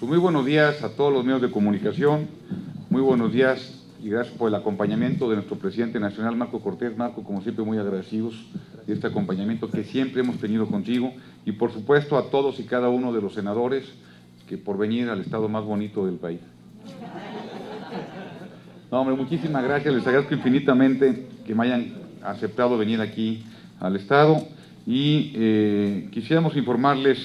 Pues muy buenos días a todos los medios de comunicación, muy buenos días y gracias por el acompañamiento de nuestro presidente nacional, Marco Cortés. Marco, como siempre, muy agradecidos de este acompañamiento que siempre hemos tenido contigo y por supuesto a todos y cada uno de los senadores que por venir al estado más bonito del país. No, hombre, muchísimas gracias, les agradezco infinitamente que me hayan aceptado venir aquí al estado y eh, quisiéramos informarles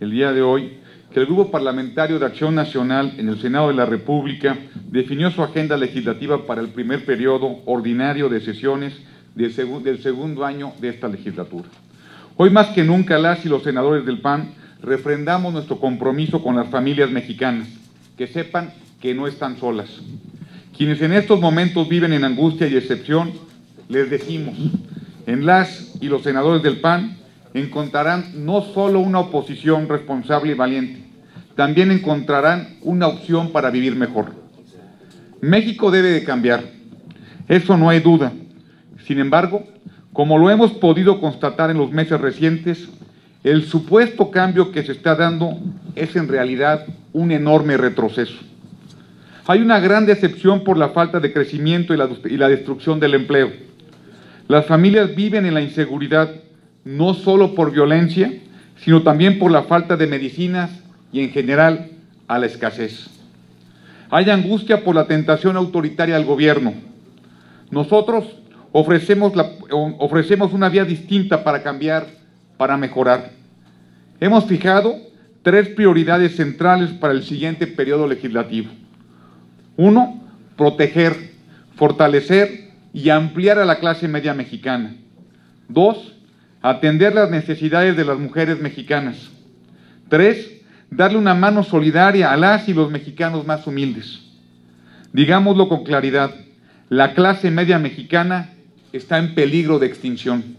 el día de hoy que el Grupo Parlamentario de Acción Nacional en el Senado de la República definió su agenda legislativa para el primer periodo ordinario de sesiones del, segundo año de esta legislatura. Hoy más que nunca las y los senadores del PAN refrendamos nuestro compromiso con las familias mexicanas, que sepan que no están solas. Quienes en estos momentos viven en angustia y excepción, les decimos, en las y los senadores del PAN encontrarán no solo una oposición responsable y valiente, también encontrarán una opción para vivir mejor. México debe de cambiar, eso no hay duda. Sin embargo, como lo hemos podido constatar en los meses recientes, el supuesto cambio que se está dando es en realidad un enorme retroceso. Hay una gran decepción por la falta de crecimiento y la, y la destrucción del empleo. Las familias viven en la inseguridad no solo por violencia, sino también por la falta de medicinas y en general a la escasez. Hay angustia por la tentación autoritaria del gobierno. Nosotros ofrecemos, ofrecemos una vía distinta para cambiar, para mejorar. Hemos fijado tres prioridades centrales para el siguiente periodo legislativo. Uno, proteger, fortalecer y ampliar a la clase media mexicana. Dos, atender las necesidades de las mujeres mexicanas. Tres, darle una mano solidaria a las y los mexicanos más humildes. Digámoslo con claridad, la clase media mexicana está en peligro de extinción.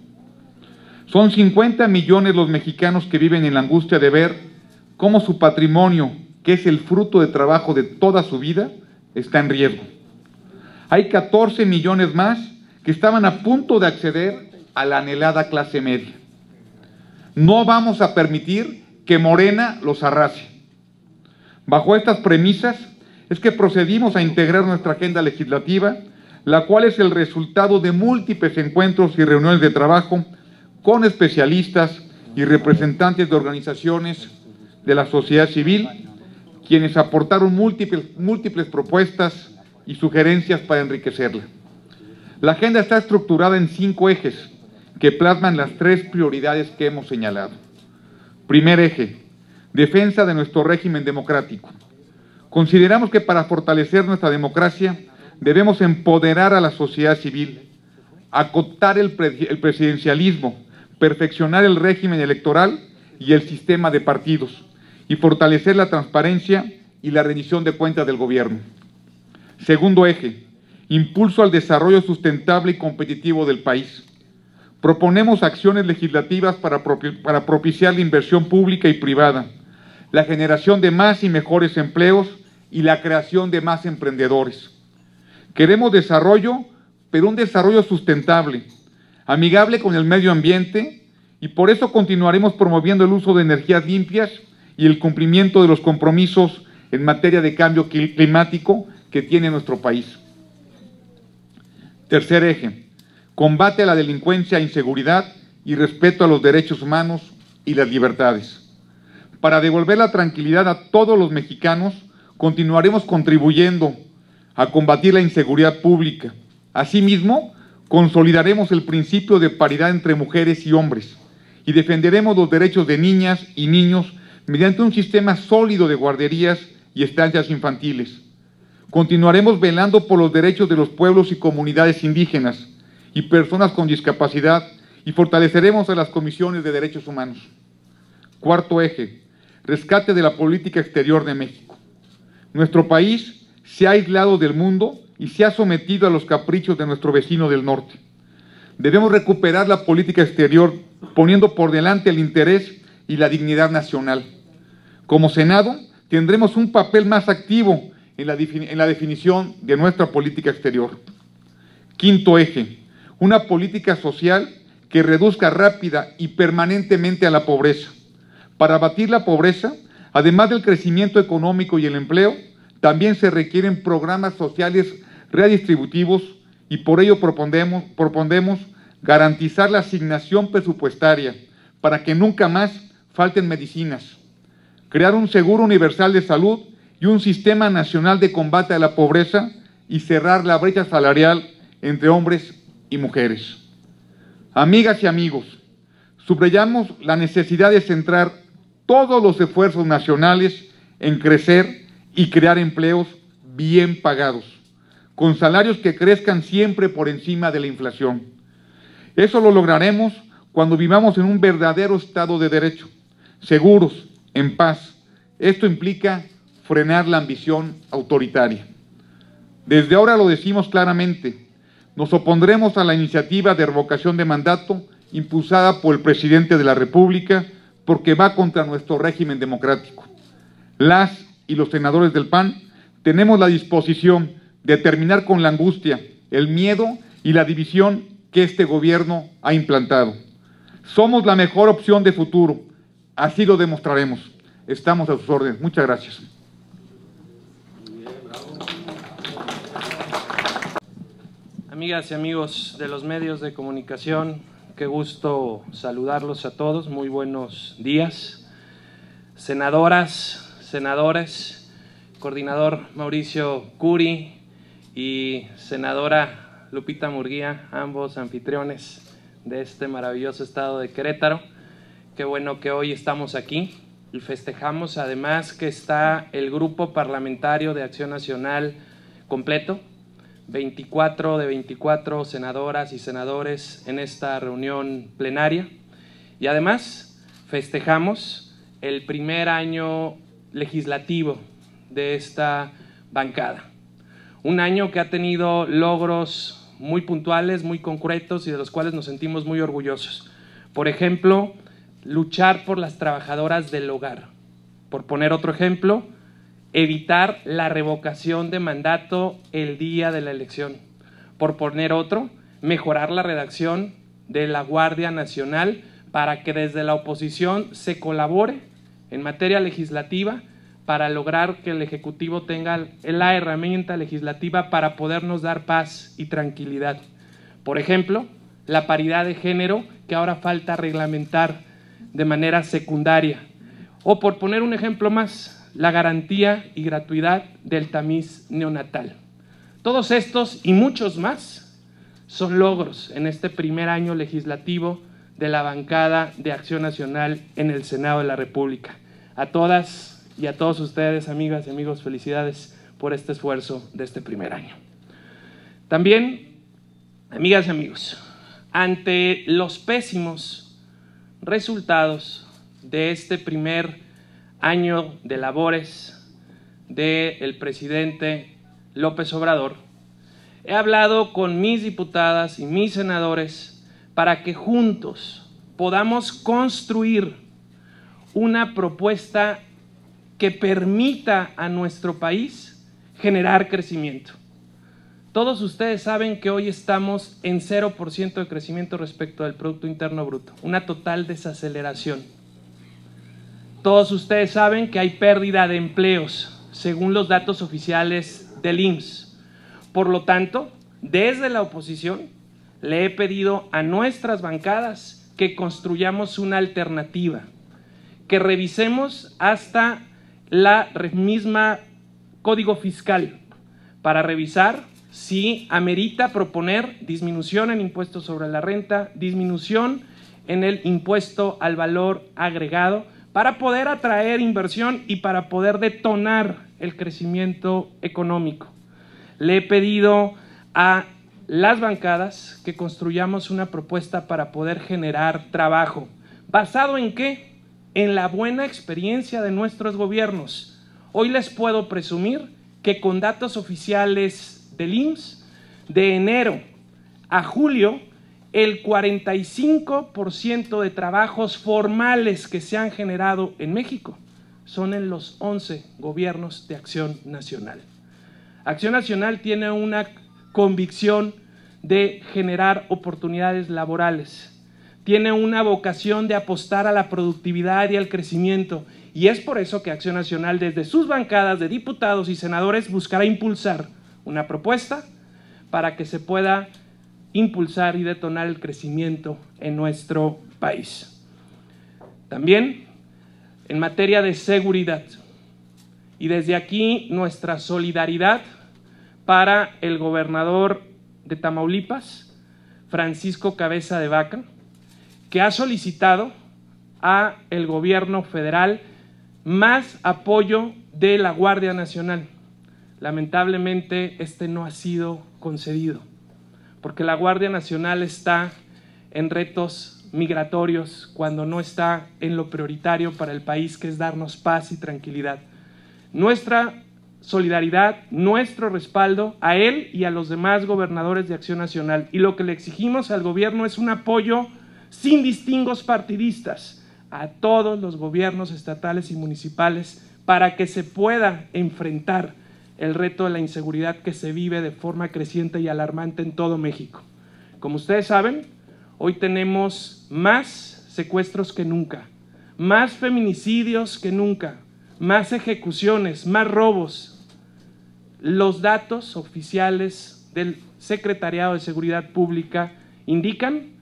Son 50 millones los mexicanos que viven en la angustia de ver cómo su patrimonio, que es el fruto de trabajo de toda su vida, está en riesgo. Hay 14 millones más que estaban a punto de acceder a la anhelada clase media. No vamos a permitir que Morena los arrase. Bajo estas premisas es que procedimos a integrar nuestra agenda legislativa, la cual es el resultado de múltiples encuentros y reuniones de trabajo con especialistas y representantes de organizaciones de la sociedad civil, quienes aportaron múltiples, múltiples propuestas y sugerencias para enriquecerla. La agenda está estructurada en cinco ejes, que plasman las tres prioridades que hemos señalado. Primer eje, defensa de nuestro régimen democrático. Consideramos que para fortalecer nuestra democracia debemos empoderar a la sociedad civil, acotar el, presidencialismo, perfeccionar el régimen electoral y el sistema de partidos y fortalecer la transparencia y la rendición de cuentas del gobierno. Segundo eje, impulso al desarrollo sustentable y competitivo del país. Proponemos acciones legislativas para, propiciar la inversión pública y privada, la generación de más y mejores empleos y la creación de más emprendedores. Queremos desarrollo, pero un desarrollo sustentable, amigable con el medio ambiente y por eso continuaremos promoviendo el uso de energías limpias y el cumplimiento de los compromisos en materia de cambio climático que tiene nuestro país. Tercer eje, combate a la delincuencia e inseguridad y respeto a los derechos humanos y las libertades. Para devolver la tranquilidad a todos los mexicanos, continuaremos contribuyendo a combatir la inseguridad pública. Asimismo, consolidaremos el principio de paridad entre mujeres y hombres y defenderemos los derechos de niñas y niños mediante un sistema sólido de guarderías y estancias infantiles. Continuaremos velando por los derechos de los pueblos y comunidades indígenas, y personas con discapacidad y fortaleceremos a las comisiones de derechos humanos. Cuarto eje, rescate de la política exterior de México. Nuestro país se ha aislado del mundo y se ha sometido a los caprichos de nuestro vecino del norte. Debemos recuperar la política exterior poniendo por delante el interés y la dignidad nacional. Como Senado, tendremos un papel más activo en la, definición de nuestra política exterior. Quinto eje, una política social que reduzca rápida y permanentemente a la pobreza. Para abatir la pobreza, Además del crecimiento económico y el empleo, también se requieren programas sociales redistributivos y por ello propondemos, propondemos garantizar la asignación presupuestaria para que nunca más falten medicinas, crear un seguro universal de salud y un sistema nacional de combate a la pobreza y cerrar la brecha salarial entre hombres y mujeres. Amigas y amigos, subrayamos la necesidad de centrar todos los esfuerzos nacionales en crecer y crear empleos bien pagados, con salarios que crezcan siempre por encima de la inflación. Eso lo lograremos cuando vivamos en un verdadero Estado de Derecho, seguros, en paz. Esto implica frenar la ambición autoritaria. Desde ahora lo decimos claramente, nos opondremos a la iniciativa de revocación de mandato impulsada por el presidente de la República porque va contra nuestro régimen democrático. Las y los senadores del PAN tenemos la disposición de terminar con la angustia, el miedo y la división que este gobierno ha implantado. Somos la mejor opción de futuro, así lo demostraremos. Estamos a sus órdenes. Muchas gracias. Amigas y amigos de los medios de comunicación, qué gusto saludarlos a todos, muy buenos días. Senadoras, senadores, coordinador Mauricio Curi y senadora Lupita Murguía, ambos anfitriones de este maravilloso estado de Querétaro. Qué bueno que hoy estamos aquí y festejamos además que está el grupo parlamentario de Acción Nacional completo 24 de 24 senadoras y senadores en esta reunión plenaria. Y además festejamos el primer año legislativo de esta bancada. Un año que ha tenido logros muy puntuales, muy concretos y de los cuales nos sentimos muy orgullosos. Por ejemplo, luchar por las trabajadoras del hogar. Por poner otro ejemplo, evitar la revocación de mandato el día de la elección. Por poner otro, mejorar la redacción de la Guardia Nacional para que desde la oposición se colabore en materia legislativa para lograr que el Ejecutivo tenga la herramienta legislativa para podernos dar paz y tranquilidad. Por ejemplo, la paridad de género que ahora falta reglamentar de manera secundaria. O por poner un ejemplo más, la garantía y gratuidad del tamiz neonatal. Todos estos y muchos más son logros en este primer año legislativo de la bancada de Acción Nacional en el Senado de la República. A todas y a todos ustedes, amigas y amigos, felicidades por este esfuerzo de este primer año. También, amigas y amigos, ante los pésimos resultados de este primer año de labores del presidente López Obrador, he hablado con mis diputadas y mis senadores para que juntos podamos construir una propuesta que permita a nuestro país generar crecimiento. Todos ustedes saben que hoy estamos en 0% de crecimiento respecto al Producto Interno Bruto, una total desaceleración. Todos ustedes saben que hay pérdida de empleos, según los datos oficiales del IMSS. Por lo tanto, desde la oposición, le he pedido a nuestras bancadas que construyamos una alternativa, que revisemos hasta la misma código fiscal para revisar si amerita proponer disminución en impuestos sobre la renta, disminución en el impuesto al valor agregado, para poder atraer inversión y para poder detonar el crecimiento económico. Le he pedido a las bancadas que construyamos una propuesta para poder generar trabajo. ¿Basado en qué? En la buena experiencia de nuestros gobiernos. Hoy les puedo presumir que con datos oficiales del IMSS, de enero a julio, el 45% de trabajos formales que se han generado en México son en los 11 gobiernos de Acción Nacional. Acción Nacional tiene una convicción de generar oportunidades laborales, tiene una vocación de apostar a la productividad y al crecimiento Y es por eso que Acción Nacional desde sus bancadas de diputados y senadores buscará impulsar una propuesta para que se pueda impulsar y detonar el crecimiento en nuestro país. También en materia de seguridad. Y desde aquí nuestra solidaridad para el gobernador de Tamaulipas, Francisco Cabeza de Vaca, que ha solicitado a el gobierno federal más apoyo de la Guardia Nacional. Lamentablemente este no ha sido concedido, porque la Guardia Nacional está en retos migratorios cuando no está en lo prioritario para el país, que es darnos paz y tranquilidad. Nuestra solidaridad, nuestro respaldo a él y a los demás gobernadores de Acción Nacional. Y lo que le exigimos al gobierno es un apoyo sin distingos partidistas a todos los gobiernos estatales y municipales para que se pueda enfrentar el reto de la inseguridad que se vive de forma creciente y alarmante en todo México. Como ustedes saben, hoy tenemos más secuestros que nunca, más feminicidios que nunca, más ejecuciones, más robos. Los datos oficiales del Secretariado de Seguridad Pública indican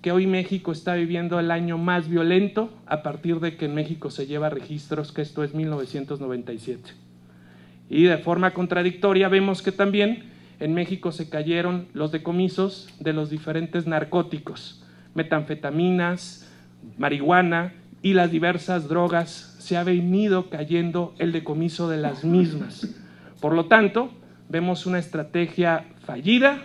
que hoy México está viviendo el año más violento a partir de que en México se lleva registros, que esto es 1997. Y de forma contradictoria vemos que también en México se cayeron los decomisos de los diferentes narcóticos, metanfetaminas, marihuana y las diversas drogas, se ha venido cayendo el decomiso de las mismas. Por lo tanto, vemos una estrategia fallida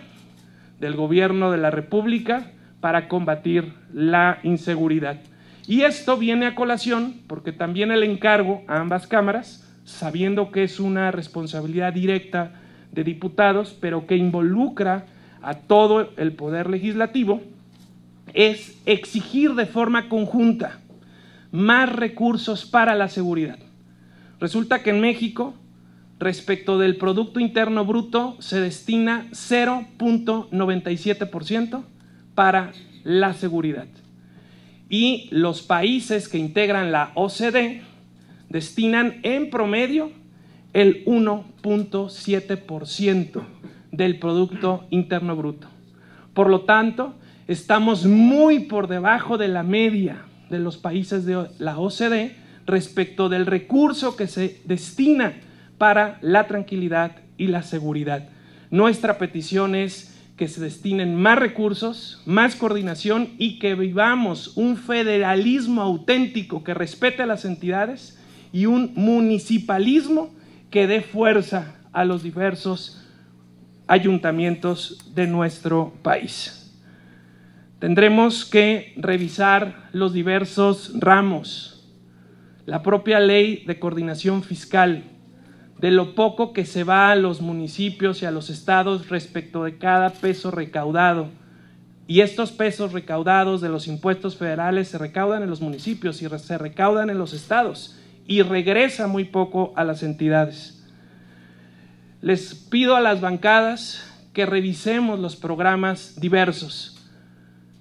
del gobierno de la República para combatir la inseguridad. Y esto viene a colación porque también el encargo a ambas cámaras, sabiendo que es una responsabilidad directa de diputados, pero que involucra a todo el poder legislativo, es exigir de forma conjunta más recursos para la seguridad. Resulta que en México, respecto del Producto Interno Bruto, se destina 0.97% para la seguridad. Y los países que integran la OCDE destinan en promedio el 1.7% del Producto Interno Bruto. Por lo tanto, estamos muy por debajo de la media de los países de la OCDE respecto del recurso que se destina para la tranquilidad y la seguridad. Nuestra petición es que se destinen más recursos, más coordinación y que vivamos un federalismo auténtico que respete a las entidades y un municipalismo que dé fuerza a los diversos ayuntamientos de nuestro país. Tendremos que revisar los diversos ramos, la propia ley de coordinación fiscal, de lo poco que se va a los municipios y a los estados respecto de cada peso recaudado. Y estos pesos recaudados de los impuestos federales se recaudan en los municipios y se recaudan en los estados y regresa muy poco a las entidades. Les pido a las bancadas que revisemos los programas diversos.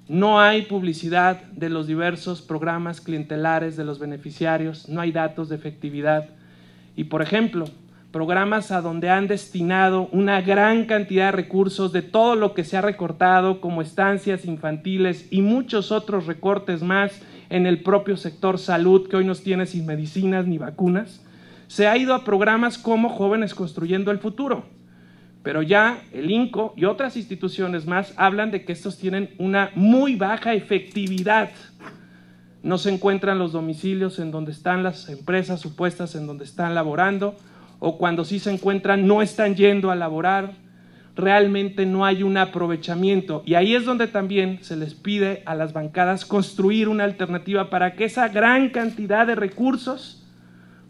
No hay publicidad de los diversos programas clientelares de los beneficiarios, no hay datos de efectividad. Y por ejemplo, programas a donde han destinado una gran cantidad de recursos de todo lo que se ha recortado, como estancias infantiles y muchos otros recortes más en el propio sector salud, que hoy nos tiene sin medicinas ni vacunas, se ha ido a programas como Jóvenes Construyendo el Futuro. Pero ya el INCO y otras instituciones más hablan de que estos tienen una muy baja efectividad. No se encuentran los domicilios en donde están las empresas supuestas en donde están laborando, o cuando sí se encuentran no están yendo a laborar, realmente no hay un aprovechamiento. Y ahí es donde también se les pide a las bancadas construir una alternativa para que esa gran cantidad de recursos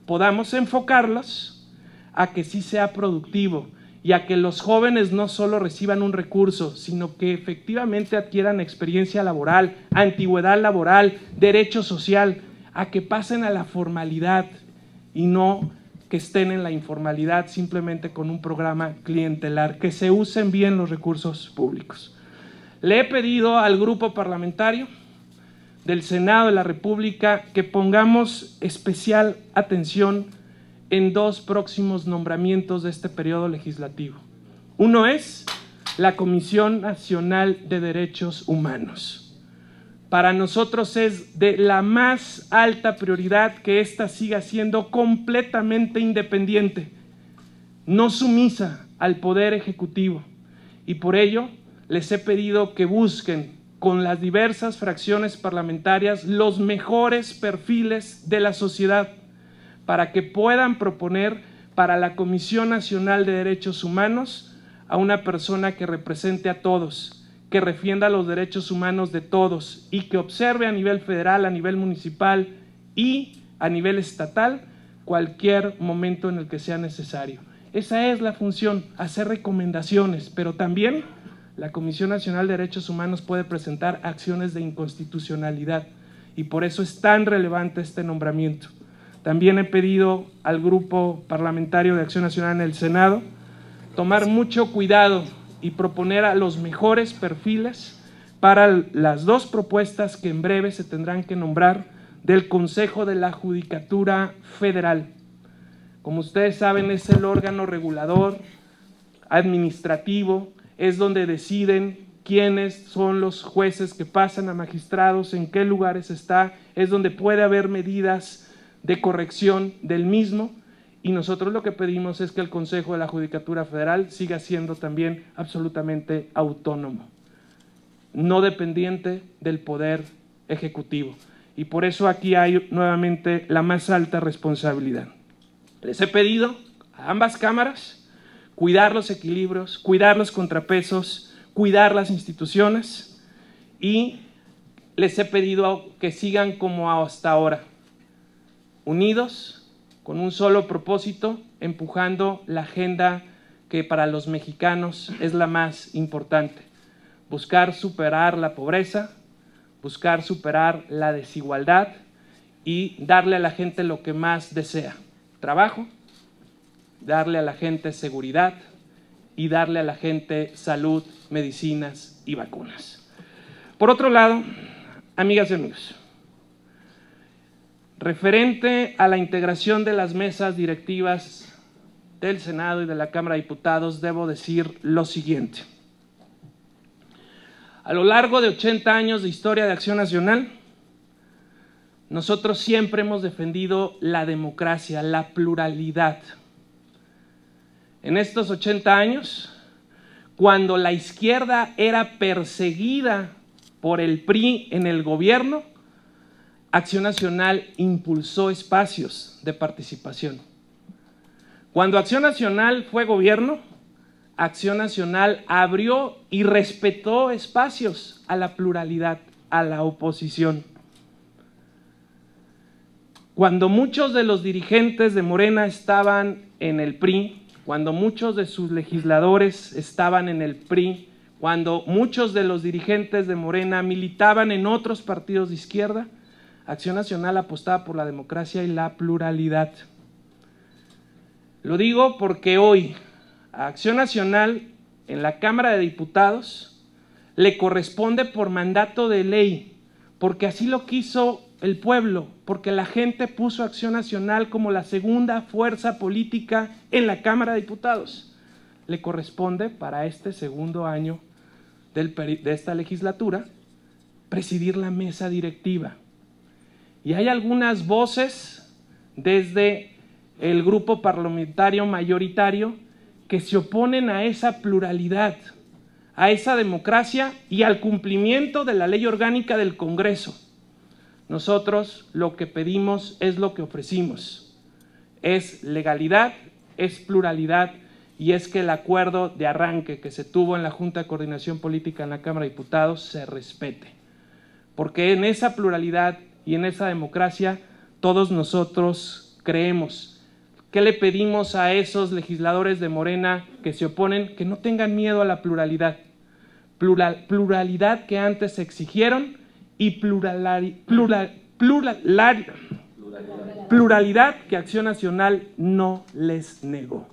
podamos enfocarlos a que sí sea productivo y a que los jóvenes no solo reciban un recurso, sino que efectivamente adquieran experiencia laboral, antigüedad laboral, derecho social, a que pasen a la formalidad y no que estén en la informalidad simplemente con un programa clientelar, que se usen bien los recursos públicos. Le he pedido al grupo parlamentario del Senado de la República que pongamos especial atención en dos próximos nombramientos de este periodo legislativo. Uno es la Comisión Nacional de Derechos Humanos. Para nosotros es de la más alta prioridad que ésta siga siendo completamente independiente, no sumisa al Poder Ejecutivo. Y por ello les he pedido que busquen con las diversas fracciones parlamentarias los mejores perfiles de la sociedad para que puedan proponer para la Comisión Nacional de Derechos Humanos a una persona que represente a todos, que refienda los derechos humanos de todos y que observe a nivel federal, a nivel municipal y a nivel estatal cualquier momento en el que sea necesario. Esa es la función, hacer recomendaciones, pero también la Comisión Nacional de Derechos Humanos puede presentar acciones de inconstitucionalidad y por eso es tan relevante este nombramiento. También he pedido al Grupo Parlamentario de Acción Nacional en el Senado tomar mucho cuidado y proponer a los mejores perfiles para las dos propuestas que en breve se tendrán que nombrar del Consejo de la Judicatura Federal. Como ustedes saben, es el órgano regulador administrativo es donde deciden quiénes son los jueces que pasan a magistrados, en qué lugares está, es donde puede haber medidas de corrección del mismo y nosotros lo que pedimos es que el Consejo de la Judicatura Federal siga siendo también absolutamente autónomo, no dependiente del poder ejecutivo. Y por eso aquí hay nuevamente la más alta responsabilidad. Les he pedido a ambas cámaras cuidar los equilibrios, cuidar los contrapesos, cuidar las instituciones y les he pedido que sigan como hasta ahora, unidos, con un solo propósito, empujando la agenda que para los mexicanos es la más importante, buscar superar la pobreza, buscar superar la desigualdad y darle a la gente lo que más desea, trabajo, darle a la gente seguridad y darle a la gente salud, medicinas y vacunas. Por otro lado, amigas y amigos, referente a la integración de las mesas directivas del Senado y de la Cámara de Diputados, debo decir lo siguiente. A lo largo de 80 años de historia de Acción Nacional, nosotros siempre hemos defendido la democracia, la pluralidad, en estos 80 años, cuando la izquierda era perseguida por el PRI en el gobierno, Acción Nacional impulsó espacios de participación. Cuando Acción Nacional fue gobierno, Acción Nacional abrió y respetó espacios a la pluralidad, a la oposición. Cuando muchos de los dirigentes de Morena estaban en el PRI, cuando muchos de sus legisladores estaban en el PRI, cuando muchos de los dirigentes de Morena militaban en otros partidos de izquierda, Acción Nacional apostaba por la democracia y la pluralidad. Lo digo porque hoy a Acción Nacional en la Cámara de Diputados le corresponde por mandato de ley, porque así lo quiso el pueblo, porque la gente puso Acción Nacional como la segunda fuerza política en la Cámara de Diputados. Le corresponde para este segundo año de esta legislatura presidir la mesa directiva. Y hay algunas voces desde el grupo parlamentario mayoritario que se oponen a esa pluralidad, a esa democracia y al cumplimiento de la ley orgánica del Congreso. Nosotros lo que pedimos es lo que ofrecimos. Es legalidad, es pluralidad y es que el acuerdo de arranque que se tuvo en la Junta de Coordinación Política en la Cámara de Diputados se respete. Porque en esa pluralidad y en esa democracia todos nosotros creemos. ¿Qué le pedimos a esos legisladores de Morena que se oponen? Que no tengan miedo a la pluralidad. pluralidad que antes exigieron y pluralidad que Acción Nacional no les negó.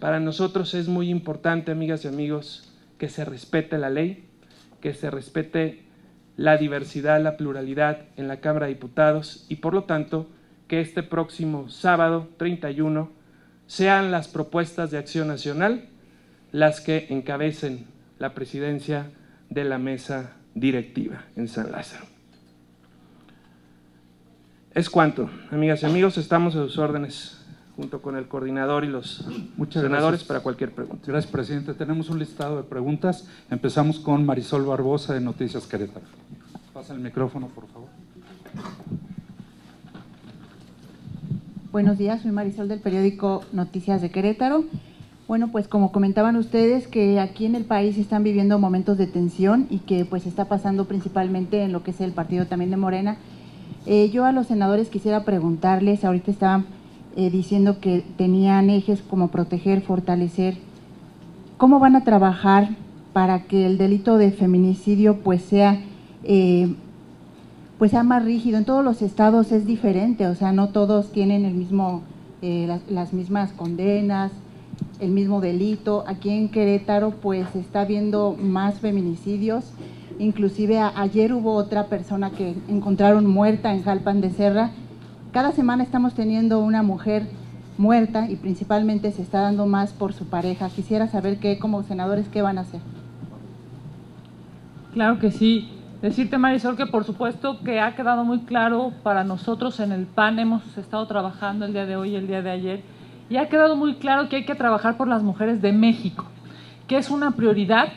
Para nosotros es muy importante, amigas y amigos, que se respete la ley, que se respete la diversidad, la pluralidad en la Cámara de Diputados y por lo tanto que este próximo sábado 31 sean las propuestas de acción nacional las que encabecen la presidencia de la mesa directiva en San Lázaro. Es cuanto, amigas y amigos, estamos a sus órdenes junto con el coordinador y los Muchas senadores gracias. para cualquier pregunta. Gracias, presidente. Tenemos un listado de preguntas. Empezamos con Marisol Barbosa de Noticias Querétaro. Pasa el micrófono, por favor. Buenos días, soy Marisol del periódico Noticias de Querétaro. Bueno, pues como comentaban ustedes que aquí en el país están viviendo momentos de tensión y que pues está pasando principalmente en lo que es el partido también de Morena. Eh, yo a los senadores quisiera preguntarles, ahorita estaban eh, diciendo que tenían ejes como proteger, fortalecer, ¿cómo van a trabajar para que el delito de feminicidio pues sea eh, pues sea más rígido. En todos los estados es diferente, o sea, no todos tienen el mismo, eh, las, mismas condenas, el mismo delito. Aquí en Querétaro, pues está habiendo más feminicidios. Inclusive ayer hubo otra persona que encontraron muerta en Jalpan de Serra. Cada semana estamos teniendo una mujer muerta y principalmente se está dando más por su pareja. Quisiera saber qué, como senadores, qué van a hacer. Claro que sí. Decirte, Marisol, que por supuesto que ha quedado muy claro para nosotros en el PAN, hemos estado trabajando el día de hoy y el día de ayer, y ha quedado muy claro que hay que trabajar por las mujeres de México, que es una prioridad,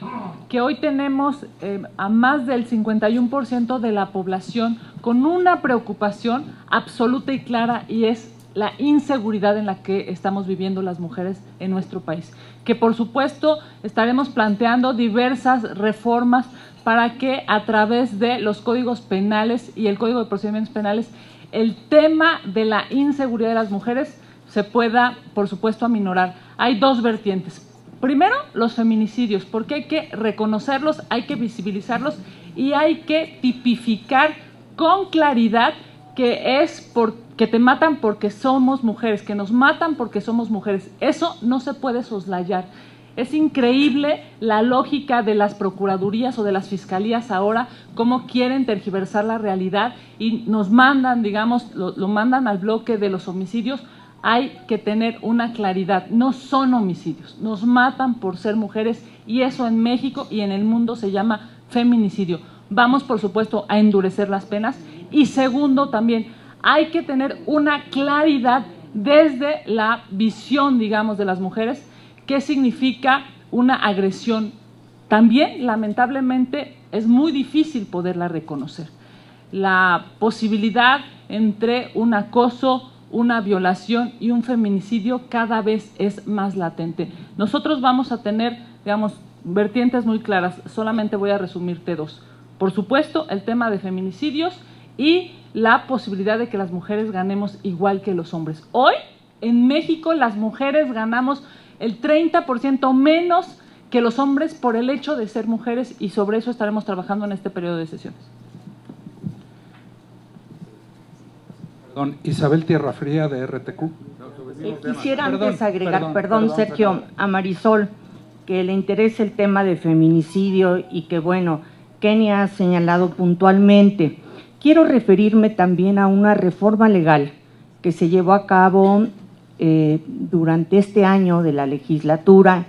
que hoy tenemos eh, a más del 51% de la población con una preocupación absoluta y clara, y es la inseguridad en la que estamos viviendo las mujeres en nuestro país. Que por supuesto estaremos planteando diversas reformas para que a través de los códigos penales y el Código de Procedimientos Penales el tema de la inseguridad de las mujeres se pueda, por supuesto, aminorar. Hay dos vertientes. Primero, los feminicidios, porque hay que reconocerlos, hay que visibilizarlos y hay que tipificar con claridad que es porque te matan porque somos mujeres, que nos matan porque somos mujeres. Eso no se puede soslayar. Es increíble la lógica de las procuradurías o de las fiscalías ahora, cómo quieren tergiversar la realidad y nos mandan, digamos, lo, lo, mandan al bloque de los homicidios. Hay que tener una claridad, no son homicidios, nos matan por ser mujeres y eso en México y en el mundo se llama feminicidio. Vamos, por supuesto, a endurecer las penas y segundo, también hay que tener una claridad desde la visión, digamos, de las mujeres qué significa una agresión. También, lamentablemente, es muy difícil poderla reconocer. La posibilidad entre un acoso, una violación y un feminicidio cada vez es más latente. Nosotros vamos a tener, digamos, vertientes muy claras. Solamente voy a resumirte dos. Por supuesto, el tema de feminicidios y la posibilidad de que las mujeres ganemos igual que los hombres. Hoy, en México, las mujeres ganamos el 30% menos que los hombres por el hecho de ser mujeres y sobre eso estaremos trabajando en este periodo de sesiones. Perdón, Isabel Tierrafría de RTQ. Eh, quisiera perdón, antes agregar, perdón, perdón, perdón Sergio, a Marisol, que le interesa el tema de feminicidio y que, bueno, Kenia ha señalado puntualmente. Quiero referirme también a una reforma legal que se llevó a cabo eh, durante este año de la legislatura,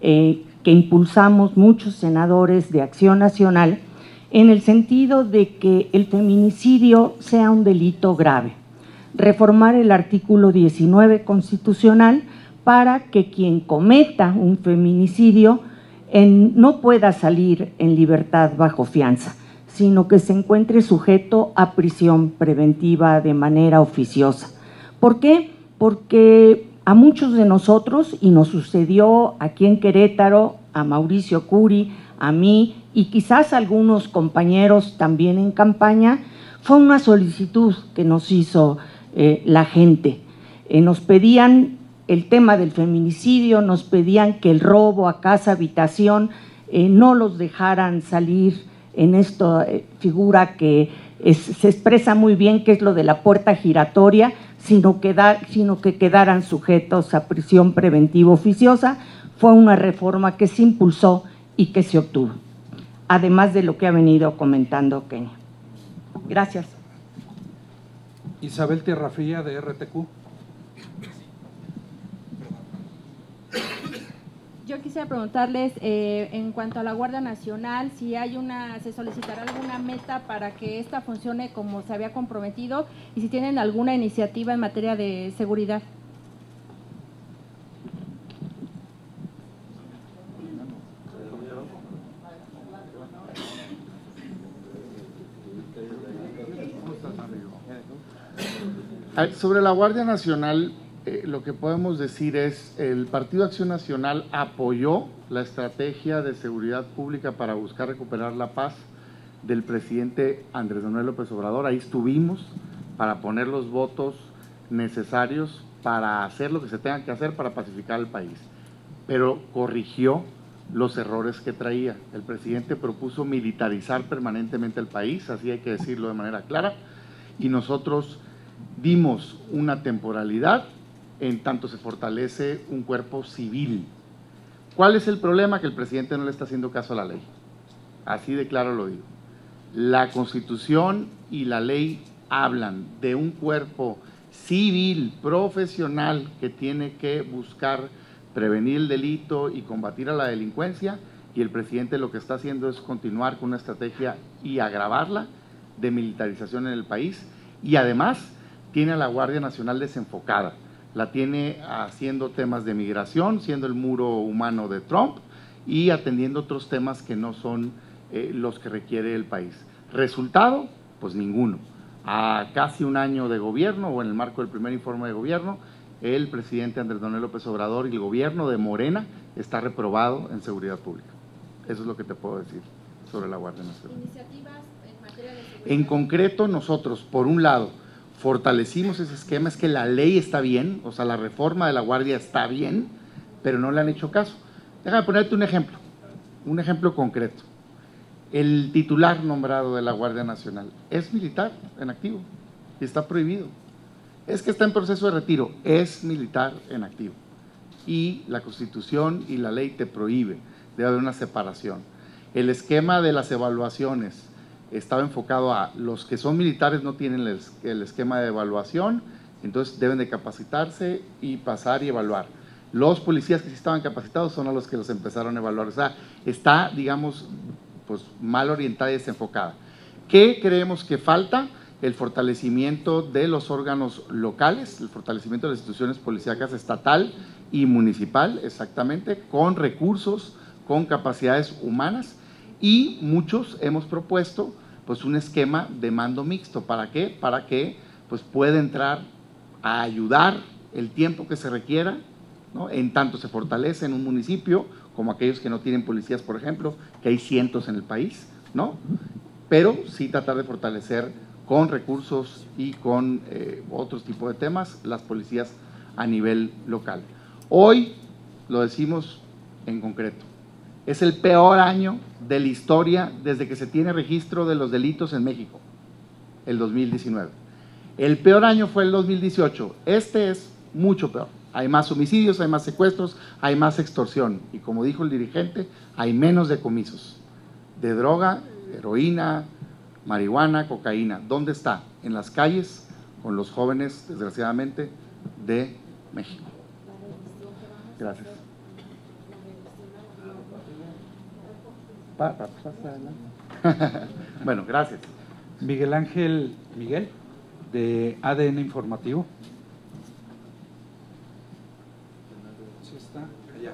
eh, que impulsamos muchos senadores de Acción Nacional, en el sentido de que el feminicidio sea un delito grave. Reformar el artículo 19 constitucional para que quien cometa un feminicidio no pueda salir en libertad bajo fianza, sino que se encuentre sujeto a prisión preventiva de manera oficiosa. ¿Por qué? porque a muchos de nosotros, y nos sucedió aquí en Querétaro, a Mauricio Curi, a mí y quizás a algunos compañeros también en campaña, fue una solicitud que nos hizo eh, la gente. Eh, nos pedían el tema del feminicidio, nos pedían que el robo a casa, habitación, eh, no los dejaran salir en esta figura que se expresa muy bien, que es lo de la puerta giratoria, sino, quedar, sino que quedaran sujetos a prisión preventiva oficiosa, fue una reforma que se impulsó y que se obtuvo. además de lo que ha venido comentando Kenia. Gracias. Isabel Tierrafría de RTQ. Yo quisiera preguntarles eh, en cuanto a la Guardia Nacional, si hay una, se solicitará alguna meta para que esta funcione como se había comprometido y si tienen alguna iniciativa en materia de seguridad. Sobre la Guardia Nacional, eh, lo que podemos decir es el Partido Acción Nacional apoyó la estrategia de seguridad pública para buscar recuperar la paz del presidente Andrés Manuel López Obrador. Ahí estuvimos para poner los votos necesarios para hacer lo que se tenga que hacer para pacificar el país. Pero corrigió los errores que traía. El presidente propuso militarizar permanentemente el país, así hay que decirlo de manera clara, y nosotros dimos una temporalidad en tanto se fortalece un cuerpo civil. ¿Cuál es el problema? Que el presidente no le está haciendo caso a la ley. Así de claro lo digo. La constitución y la ley hablan de un cuerpo civil, profesional, que tiene que buscar prevenir el delito y combatir a la delincuencia, y el presidente lo que está haciendo es continuar con una estrategia y agravarla de militarización en el país, y además tiene a la Guardia Nacional desenfocada, la tiene haciendo temas de migración, siendo el muro humano de Trump y atendiendo otros temas que no son eh, los que requiere el país. Resultado, pues ninguno. A casi un año de gobierno o en el marco del primer informe de gobierno, el presidente Andrés Manuel López Obrador y el gobierno de Morena está reprobado en seguridad pública. Eso es lo que te puedo decir sobre la Guardia Nacional. ¿Iniciativas en materia de seguridad? En concreto, nosotros, por un lado, fortalecimos ese esquema, es que la ley está bien, o sea, la reforma de la Guardia está bien, pero no le han hecho caso. Déjame ponerte un ejemplo, un ejemplo concreto. El titular nombrado de la Guardia Nacional es militar en activo y está prohibido. Es que está en proceso de retiro, es militar en activo. Y la Constitución y la ley te prohíbe, debe haber una separación. El esquema de las evaluaciones, estaba enfocado a los que son militares no tienen el, esquema de evaluación, entonces deben de capacitarse y pasar y evaluar. Los policías que sí estaban capacitados son a los que los empezaron a evaluar. O sea, está, digamos, pues mal orientada y desenfocada. ¿Qué creemos que falta? El fortalecimiento de los órganos locales, el fortalecimiento de las instituciones policíacas estatal y municipal, exactamente, con recursos, con capacidades humanas y muchos hemos propuesto pues un esquema de mando mixto. ¿Para qué? Para que pues pueda entrar a ayudar el tiempo que se requiera, ¿no? en tanto se fortalece en un municipio, como aquellos que no tienen policías, por ejemplo, que hay cientos en el país, ¿no? Pero sí tratar de fortalecer con recursos y con eh, otros tipos de temas las policías a nivel local. Hoy lo decimos en concreto, es el peor año de la historia desde que se tiene registro de los delitos en México, el 2019. El peor año fue el 2018. Este es mucho peor. Hay más homicidios, hay más secuestros, hay más extorsión. Y como dijo el dirigente, hay menos decomisos de droga, heroína, marihuana, cocaína. ¿Dónde está? En las calles con los jóvenes, desgraciadamente, de México. Gracias. bueno, gracias. Miguel Ángel Miguel, de ADN Informativo. Sí está, allá.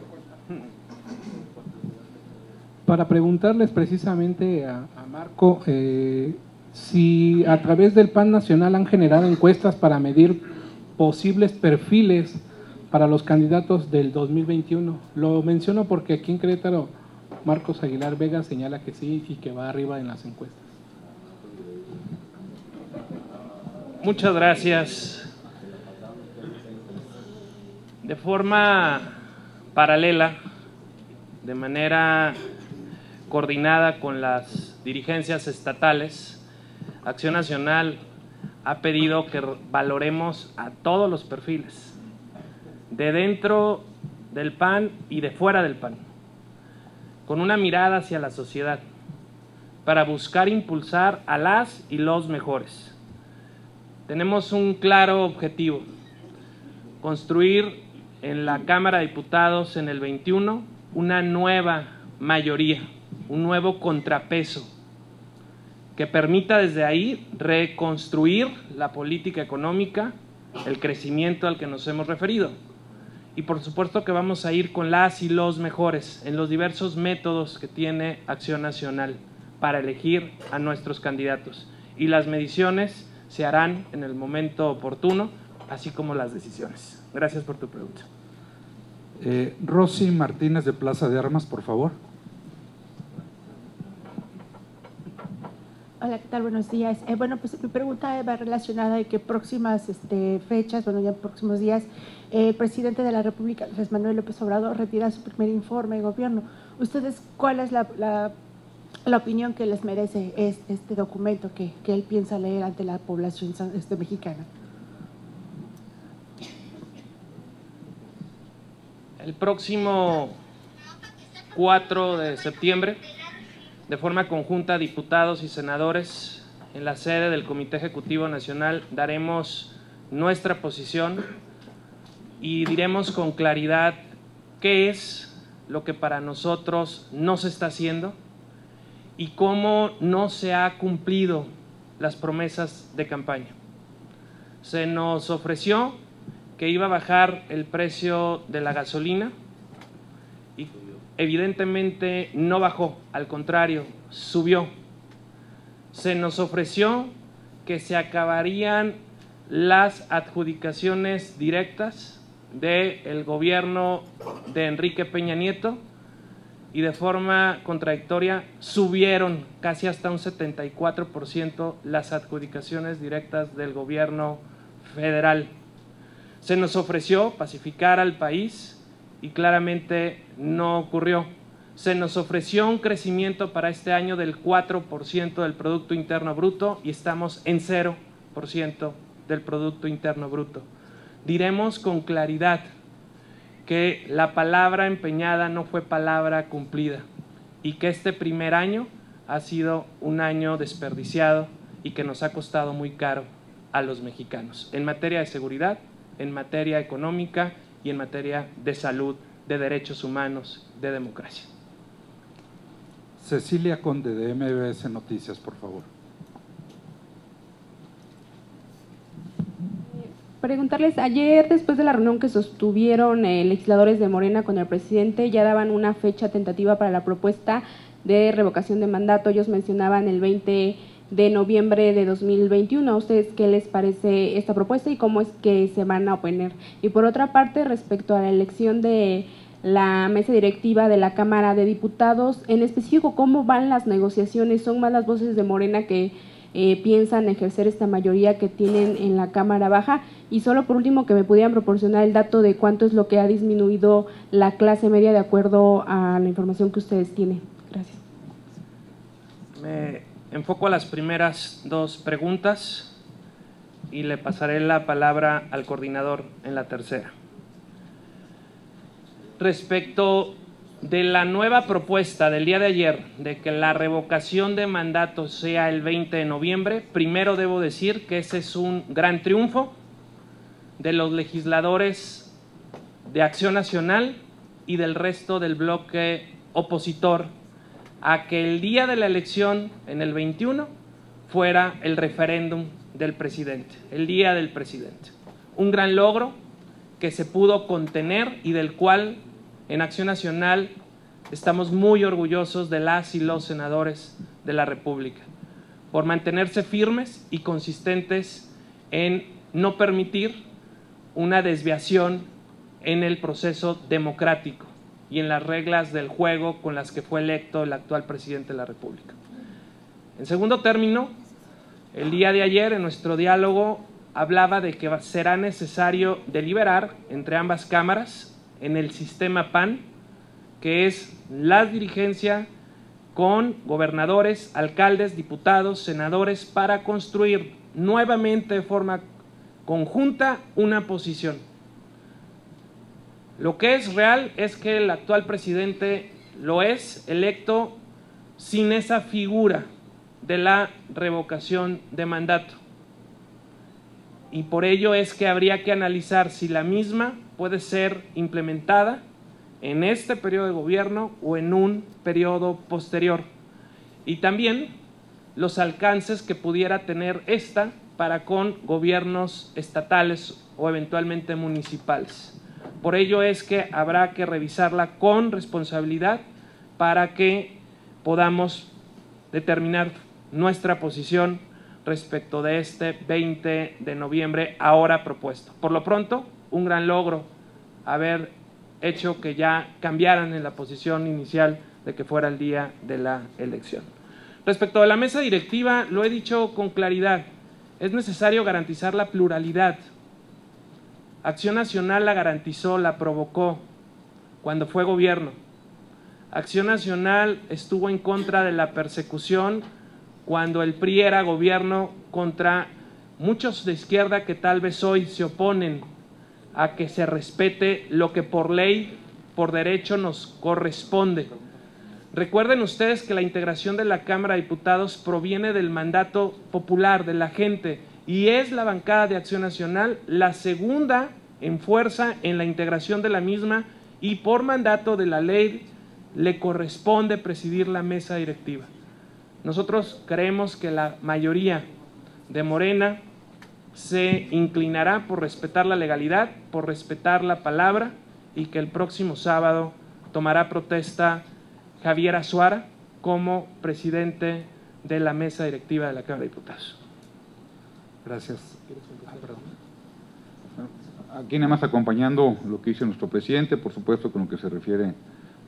Para preguntarles precisamente a, a Marco eh, si a través del PAN Nacional han generado encuestas para medir posibles perfiles para los candidatos del 2021. Lo menciono porque aquí en Querétaro Marcos Aguilar Vega señala que sí y que va arriba en las encuestas. Muchas gracias. De forma paralela, de manera coordinada con las dirigencias estatales, Acción Nacional ha pedido que valoremos a todos los perfiles, de dentro del PAN y de fuera del PAN con una mirada hacia la sociedad. para buscar impulsar a las y los mejores. Tenemos un claro objetivo, construir en la Cámara de Diputados en el 21 una nueva mayoría, un nuevo contrapeso que permita desde ahí reconstruir la política económica, el crecimiento al que nos hemos referido. Y por supuesto que vamos a ir con las y los mejores en los diversos métodos que tiene Acción Nacional para elegir a nuestros candidatos. Y las mediciones se harán en el momento oportuno, así como las decisiones. Gracias por tu pregunta. Eh, Rosy Martínez de Plaza de Armas, por favor. Hola, ¿qué tal? Buenos días. Eh, bueno, pues mi pregunta va relacionada de que próximas este, fechas, bueno, ya próximos días, el presidente de la República, Andrés Manuel López Obrador, retira su primer informe de gobierno. ¿Ustedes cuál es la, la, opinión que les merece este documento que, que, él piensa leer ante la población este, mexicana? El próximo 4 de septiembre, de forma conjunta, diputados y senadores, en la sede del Comité Ejecutivo Nacional, daremos nuestra posición y diremos con claridad qué es lo que para nosotros no se está haciendo y cómo no se ha cumplido las promesas de campaña. Se nos ofreció que iba a bajar el precio de la gasolina evidentemente no bajó, al contrario, subió. Se nos ofreció que se acabarían las adjudicaciones directas del gobierno de Enrique Peña Nieto y de forma contradictoria subieron casi hasta un 74% las adjudicaciones directas del gobierno federal. Se nos ofreció pacificar al país y claramente no ocurrió. Se nos ofreció un crecimiento para este año del 4% del Producto Interno Bruto y estamos en 0% del Producto Interno Bruto. Diremos con claridad que la palabra empeñada no fue palabra cumplida y que este primer año ha sido un año desperdiciado y que nos ha costado muy caro a los mexicanos en materia de seguridad, en materia económica y en materia de salud, de derechos humanos, de democracia. Cecilia Conde de MBS Noticias, por favor. Preguntarles, ayer después de la reunión que sostuvieron eh, legisladores de Morena con el presidente, ya daban una fecha tentativa para la propuesta de revocación de mandato. Ellos mencionaban el 20 de noviembre de 2021. ¿A ustedes qué les parece esta propuesta y cómo es que se van a oponer? Y por otra parte, respecto a la elección de la mesa directiva de la Cámara de Diputados, en específico, ¿cómo van las negociaciones? ¿Son más las voces de Morena que eh, piensan ejercer esta mayoría que tienen en la Cámara Baja? Y solo por último, que me pudieran proporcionar el dato de cuánto es lo que ha disminuido la clase media de acuerdo a la información que ustedes tienen. Gracias. Me enfoco a las primeras dos preguntas y le pasaré la palabra al coordinador en la tercera. Respecto de la nueva propuesta del día de ayer de que la revocación de mandato sea el 20 de noviembre, primero debo decir que ese es un gran triunfo de los legisladores de Acción Nacional y del resto del bloque opositor a que el día de la elección, en el 21, fuera el referéndum del presidente, el día del presidente. Un gran logro que se pudo contener y del cual en Acción Nacional estamos muy orgullosos de las y los senadores de la República, por mantenerse firmes y consistentes en no permitir una desviación en el proceso democrático y en las reglas del juego con las que fue electo el actual presidente de la República. En segundo término, el día de ayer en nuestro diálogo hablaba de que será necesario deliberar entre ambas cámaras en el sistema PAN, que es la dirigencia con gobernadores, alcaldes, diputados, senadores, para construir nuevamente de forma conjunta una posición lo que es real es que el actual presidente lo es electo sin esa figura de la revocación de mandato. Y por ello es que habría que analizar si la misma puede ser implementada en este periodo de gobierno o en un periodo posterior. Y también los alcances que pudiera tener esta para con gobiernos estatales o eventualmente municipales. Por ello es que habrá que revisarla con responsabilidad para que podamos determinar nuestra posición respecto de este 20 de noviembre ahora propuesto. Por lo pronto, un gran logro haber hecho que ya cambiaran en la posición inicial de que fuera el día de la elección. Respecto a la mesa directiva, lo he dicho con claridad, es necesario garantizar la pluralidad. Acción Nacional la garantizó, la provocó cuando fue gobierno. Acción Nacional estuvo en contra de la persecución cuando el PRI era gobierno contra muchos de izquierda que tal vez hoy se oponen a que se respete lo que por ley, por derecho nos corresponde. Recuerden ustedes que la integración de la Cámara de Diputados proviene del mandato popular de la gente y es la bancada de Acción Nacional la segunda en fuerza en la integración de la misma y por mandato de la ley le corresponde presidir la mesa directiva. Nosotros creemos que la mayoría de Morena se inclinará por respetar la legalidad, por respetar la palabra y que el próximo sábado tomará protesta Javier Azuara como presidente de la mesa directiva de la Cámara de Diputados. Gracias. Aquí nada más acompañando lo que dice nuestro presidente, por supuesto con lo que se refiere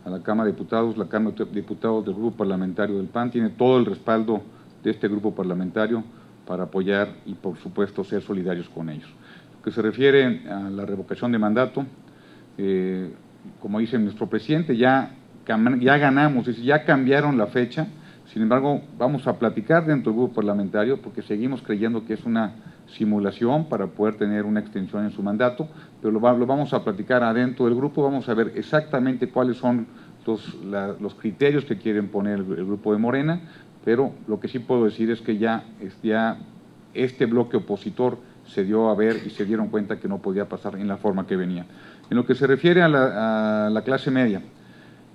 a la Cámara de Diputados, la Cámara de Diputados del Grupo Parlamentario del PAN tiene todo el respaldo de este grupo parlamentario para apoyar y, por supuesto, ser solidarios con ellos. Lo que se refiere a la revocación de mandato, eh, como dice nuestro presidente, ya, ya ganamos, ya cambiaron la fecha, sin embargo, vamos a platicar dentro del grupo parlamentario porque seguimos creyendo que es una simulación para poder tener una extensión en su mandato, pero lo, vamos a platicar adentro del grupo, vamos a ver exactamente cuáles son los, los criterios que quieren poner el, grupo de Morena, pero lo que sí puedo decir es que ya, este bloque opositor se dio a ver y se dieron cuenta que no podía pasar en la forma que venía. En lo que se refiere a la clase media,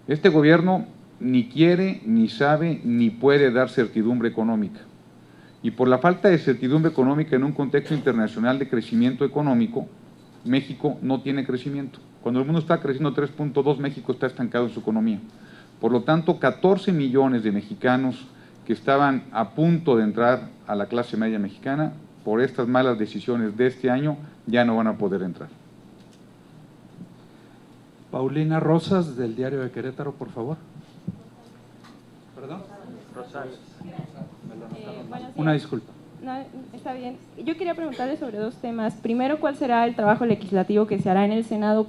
este gobierno ni quiere, ni sabe, ni puede dar certidumbre económica. Y por la falta de certidumbre económica en un contexto internacional de crecimiento económico, México no tiene crecimiento. Cuando el mundo está creciendo 3.2, México está estancado en su economía. Por lo tanto, 14 millones de mexicanos que estaban a punto de entrar a la clase media mexicana, por estas malas decisiones de este año, ya no van a poder entrar. Paulina Rosas, del Diario de Querétaro, por favor. ¿Perdón? Rosales. Eh, Una disculpa. No, está bien. Yo quería preguntarle sobre dos temas. Primero, ¿cuál será el trabajo legislativo que se hará en el Senado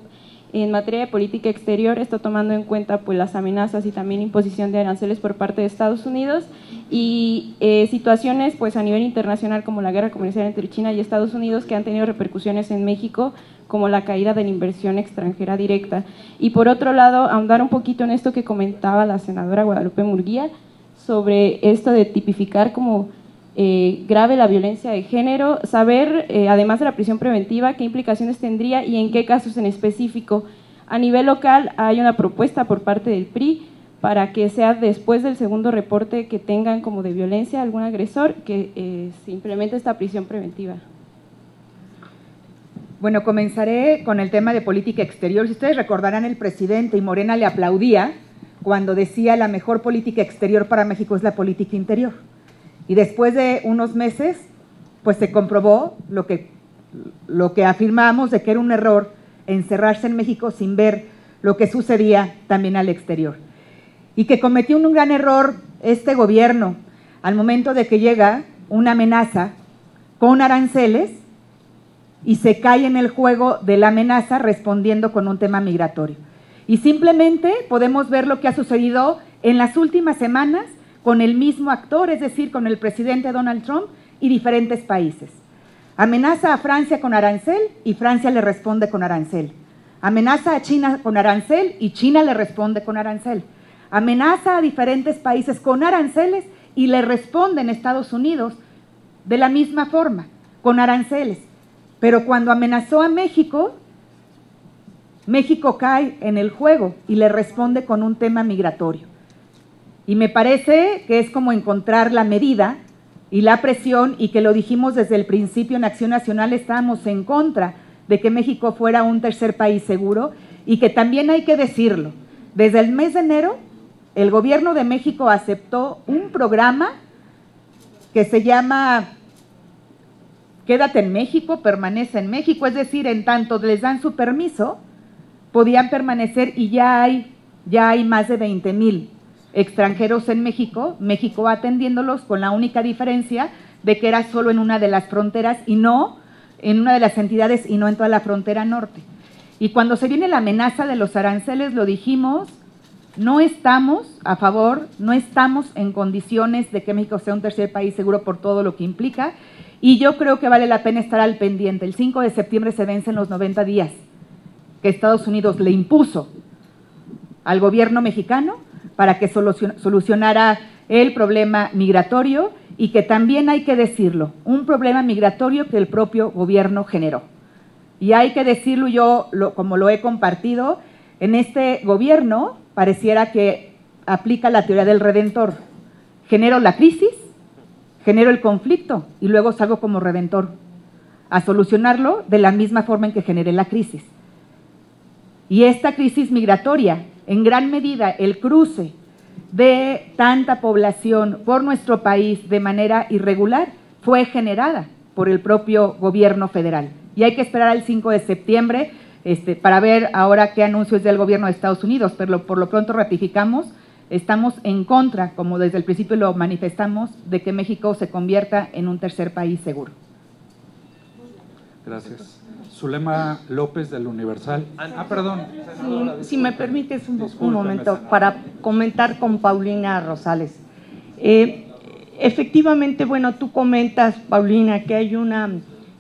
en materia de política exterior, esto tomando en cuenta pues, las amenazas y también imposición de aranceles por parte de Estados Unidos y eh, situaciones pues, a nivel internacional como la guerra comercial entre China y Estados Unidos que han tenido repercusiones en México como la caída de la inversión extranjera directa. Y por otro lado, ahondar un poquito en esto que comentaba la senadora Guadalupe Murguía sobre esto de tipificar como eh, grave la violencia de género, saber, eh, además de la prisión preventiva, qué implicaciones tendría y en qué casos en específico. A nivel local hay una propuesta por parte del PRI para que sea después del segundo reporte que tengan como de violencia algún agresor, que eh, se implemente esta prisión preventiva. Bueno, comenzaré con el tema de política exterior. Si ustedes recordarán, el presidente y Morena le aplaudía cuando decía la mejor política exterior para México es la política interior. Y después de unos meses, pues se comprobó lo que, lo que afirmamos de que era un error encerrarse en México sin ver lo que sucedía también al exterior. Y que cometió un gran error este gobierno al momento de que llega una amenaza con aranceles y se cae en el juego de la amenaza respondiendo con un tema migratorio. Y simplemente podemos ver lo que ha sucedido en las últimas semanas con el mismo actor, es decir, con el presidente Donald Trump y diferentes países. Amenaza a Francia con arancel y Francia le responde con arancel. Amenaza a China con arancel y China le responde con arancel. Amenaza a diferentes países con aranceles y le responden Estados Unidos de la misma forma, con aranceles. Pero cuando amenazó a México, México cae en el juego y le responde con un tema migratorio. Y me parece que es como encontrar la medida y la presión y que lo dijimos desde el principio en Acción Nacional, estábamos en contra de que México fuera un tercer país seguro y que también hay que decirlo, desde el mes de enero el gobierno de México aceptó un programa que se llama Quédate en México, permanece en México, es decir, en tanto les dan su permiso, podían permanecer y ya hay, ya hay más de 20 mil extranjeros en México, México atendiéndolos con la única diferencia de que era solo en una de las fronteras y no en una de las entidades y no en toda la frontera norte. Y cuando se viene la amenaza de los aranceles, lo dijimos, no estamos a favor, no estamos en condiciones de que México sea un tercer país seguro por todo lo que implica y yo creo que vale la pena estar al pendiente. El 5 de septiembre se vencen los 90 días que Estados Unidos le impuso al gobierno mexicano para que solucionara el problema migratorio y que también hay que decirlo, un problema migratorio que el propio gobierno generó. Y hay que decirlo yo, como lo he compartido, en este gobierno pareciera que aplica la teoría del redentor. Genero la crisis, genero el conflicto y luego salgo como redentor a solucionarlo de la misma forma en que generé la crisis. Y esta crisis migratoria, en gran medida el cruce de tanta población por nuestro país de manera irregular, fue generada por el propio gobierno federal. Y hay que esperar al 5 de septiembre este, para ver ahora qué anuncios del gobierno de Estados Unidos, pero por lo pronto ratificamos, estamos en contra, como desde el principio lo manifestamos, de que México se convierta en un tercer país seguro. Gracias. Zulema López del Universal. Ah, perdón. si me permites un, momento para comentar con Paulina Rosales. Eh, efectivamente, bueno, tú comentas, Paulina, que hay una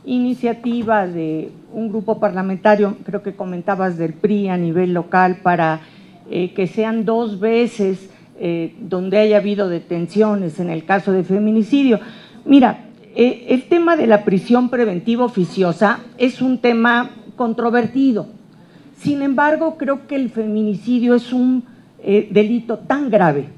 iniciativa de un grupo parlamentario, creo que comentabas del PRI a nivel local, para eh, que sean dos veces eh, donde haya habido detenciones en el caso de feminicidio. Mira, eh, el tema de la prisión preventiva oficiosa es un tema controvertido. Sin embargo, creo que el feminicidio es un delito tan grave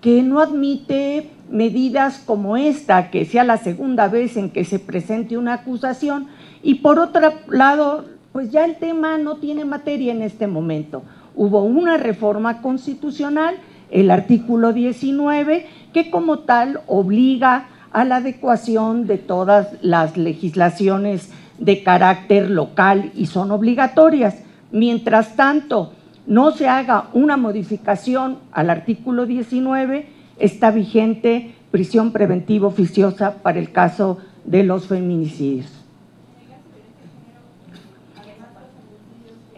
que no admite medidas como esta, que sea la segunda vez en que se presente una acusación. Y por otro lado, pues ya el tema no tiene materia en este momento. Hubo una reforma constitucional, el artículo 19, que como tal obliga a la adecuación de todas las legislaciones de carácter local y son obligatorias. Mientras tanto, no se haga una modificación al artículo 19, está vigente prisión preventiva oficiosa para el caso de los feminicidios.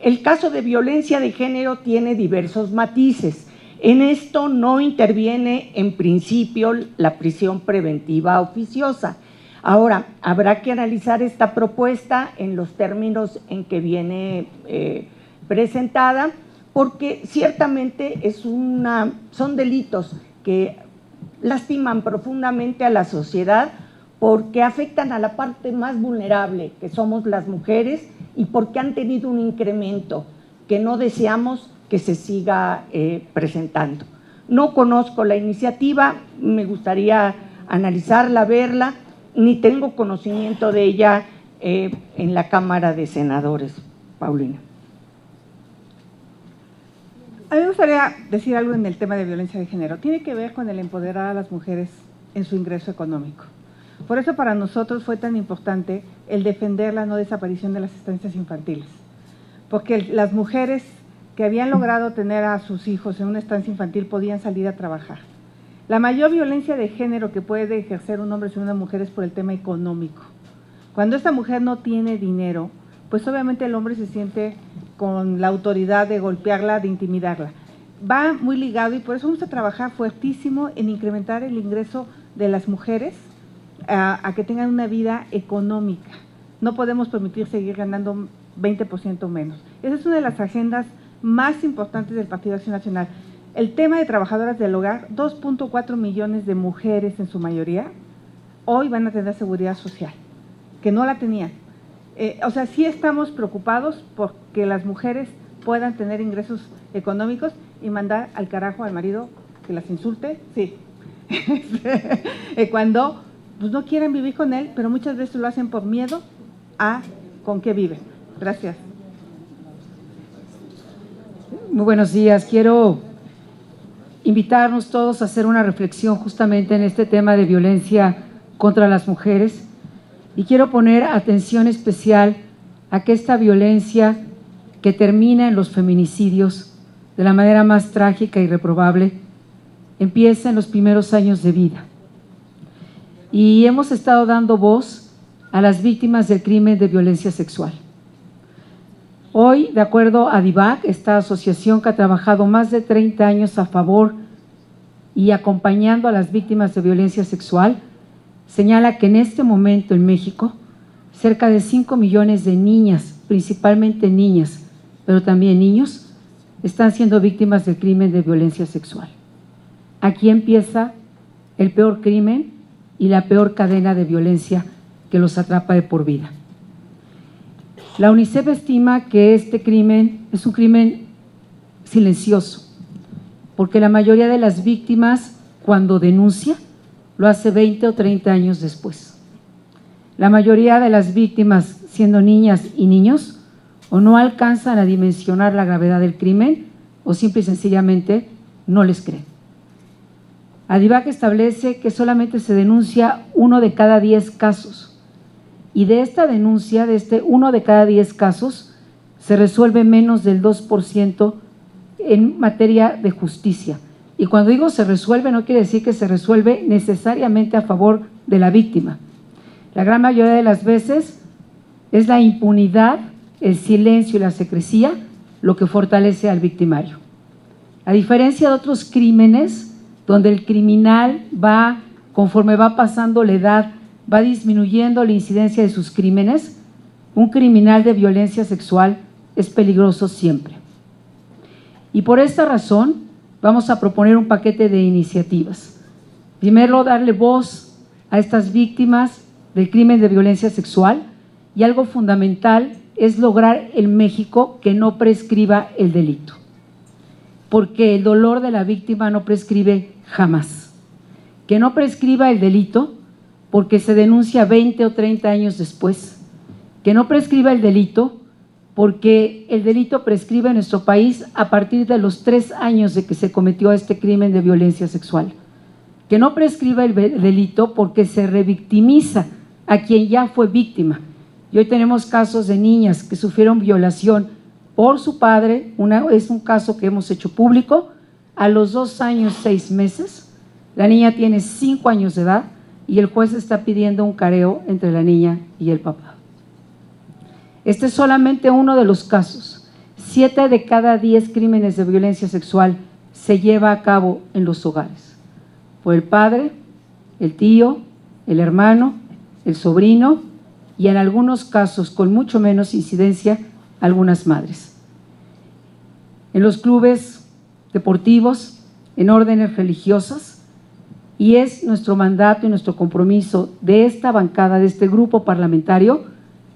El caso de violencia de género tiene diversos matices. En esto no interviene en principio la prisión preventiva oficiosa. Ahora, habrá que analizar esta propuesta en los términos en que viene eh, presentada, porque ciertamente es una, son delitos que lastiman profundamente a la sociedad porque afectan a la parte más vulnerable, que somos las mujeres, y porque han tenido un incremento que no deseamos que se siga eh, presentando. No conozco la iniciativa, me gustaría analizarla, verla, ni tengo conocimiento de ella eh, en la Cámara de Senadores. Paulina. A mí me gustaría decir algo en el tema de violencia de género. Tiene que ver con el empoderar a las mujeres en su ingreso económico. Por eso para nosotros fue tan importante el defender la no desaparición de las estancias infantiles. Porque las mujeres que habían logrado tener a sus hijos en una estancia infantil podían salir a trabajar. La mayor violencia de género que puede ejercer un hombre sobre una mujer es por el tema económico. Cuando esta mujer no tiene dinero, pues obviamente el hombre se siente con la autoridad de golpearla, de intimidarla. Va muy ligado y por eso vamos a trabajar fuertísimo en incrementar el ingreso de las mujeres a, que tengan una vida económica. No podemos permitir seguir ganando 20% menos. Esa es una de las agendas más importantes del Partido Acción Nacional. El tema de trabajadoras del hogar, 2.4 millones de mujeres en su mayoría, hoy van a tener seguridad social, que no la tenían. Eh, o sea, sí estamos preocupados porque las mujeres puedan tener ingresos económicos y mandar al carajo al marido que las insulte, sí. Eh, cuando pues, no quieren vivir con él, pero muchas veces lo hacen por miedo a con qué viven. Gracias. Muy buenos días. Quiero invitarnos todos a hacer una reflexión justamente en este tema de violencia contra las mujeres y quiero poner atención especial a que esta violencia que termina en los feminicidios de la manera más trágica y reprobable empieza en los primeros años de vida. Y hemos estado dando voz a las víctimas del crimen de violencia sexual. Hoy, de acuerdo a DIVAC, esta asociación que ha trabajado más de 30 años a favor y acompañando a las víctimas de violencia sexual, señala que en este momento en México cerca de 5 millones de niñas, principalmente niñas, pero también niños, están siendo víctimas del crimen de violencia sexual. Aquí empieza el peor crimen y la peor cadena de violencia que los atrapa de por vida. La UNICEF estima que este crimen es un crimen silencioso, porque la mayoría de las víctimas, cuando denuncia, lo hace 20 o 30 años después. La mayoría de las víctimas, siendo niñas y niños, o no alcanzan a dimensionar la gravedad del crimen, o simple y sencillamente no les creen. Adivac establece que solamente se denuncia uno de cada 10 casos y de esta denuncia, de este uno de cada diez casos, se resuelve menos del 2% en materia de justicia. Y cuando digo se resuelve, no quiere decir que se resuelve necesariamente a favor de la víctima. La gran mayoría de las veces es la impunidad, el silencio y la secrecía lo que fortalece al victimario. A diferencia de otros crímenes, donde el criminal va, conforme va pasando la edad, va disminuyendo la incidencia de sus crímenes, un criminal de violencia sexual es peligroso siempre. Y por esta razón vamos a proponer un paquete de iniciativas. Primero, darle voz a estas víctimas del crimen de violencia sexual y algo fundamental es lograr en México que no prescriba el delito, porque el dolor de la víctima no prescribe jamás. Que no prescriba el delito porque se denuncia 20 o 30 años después, que no prescriba el delito, porque el delito prescribe en nuestro país a partir de los tres años de que se cometió este crimen de violencia sexual. Que no prescriba el delito porque se revictimiza a quien ya fue víctima. Y hoy tenemos casos de niñas que sufrieron violación por su padre, es un caso que hemos hecho público, a los dos años, seis meses, la niña tiene cinco años de edad, y el juez está pidiendo un careo entre la niña y el papá. Este es solamente uno de los casos. Siete de cada diez crímenes de violencia sexual se lleva a cabo en los hogares. Por el padre, el tío, el hermano, el sobrino y en algunos casos, con mucho menos incidencia, algunas madres. En los clubes deportivos, en órdenes religiosas, y es nuestro mandato y nuestro compromiso de esta bancada, de este grupo parlamentario,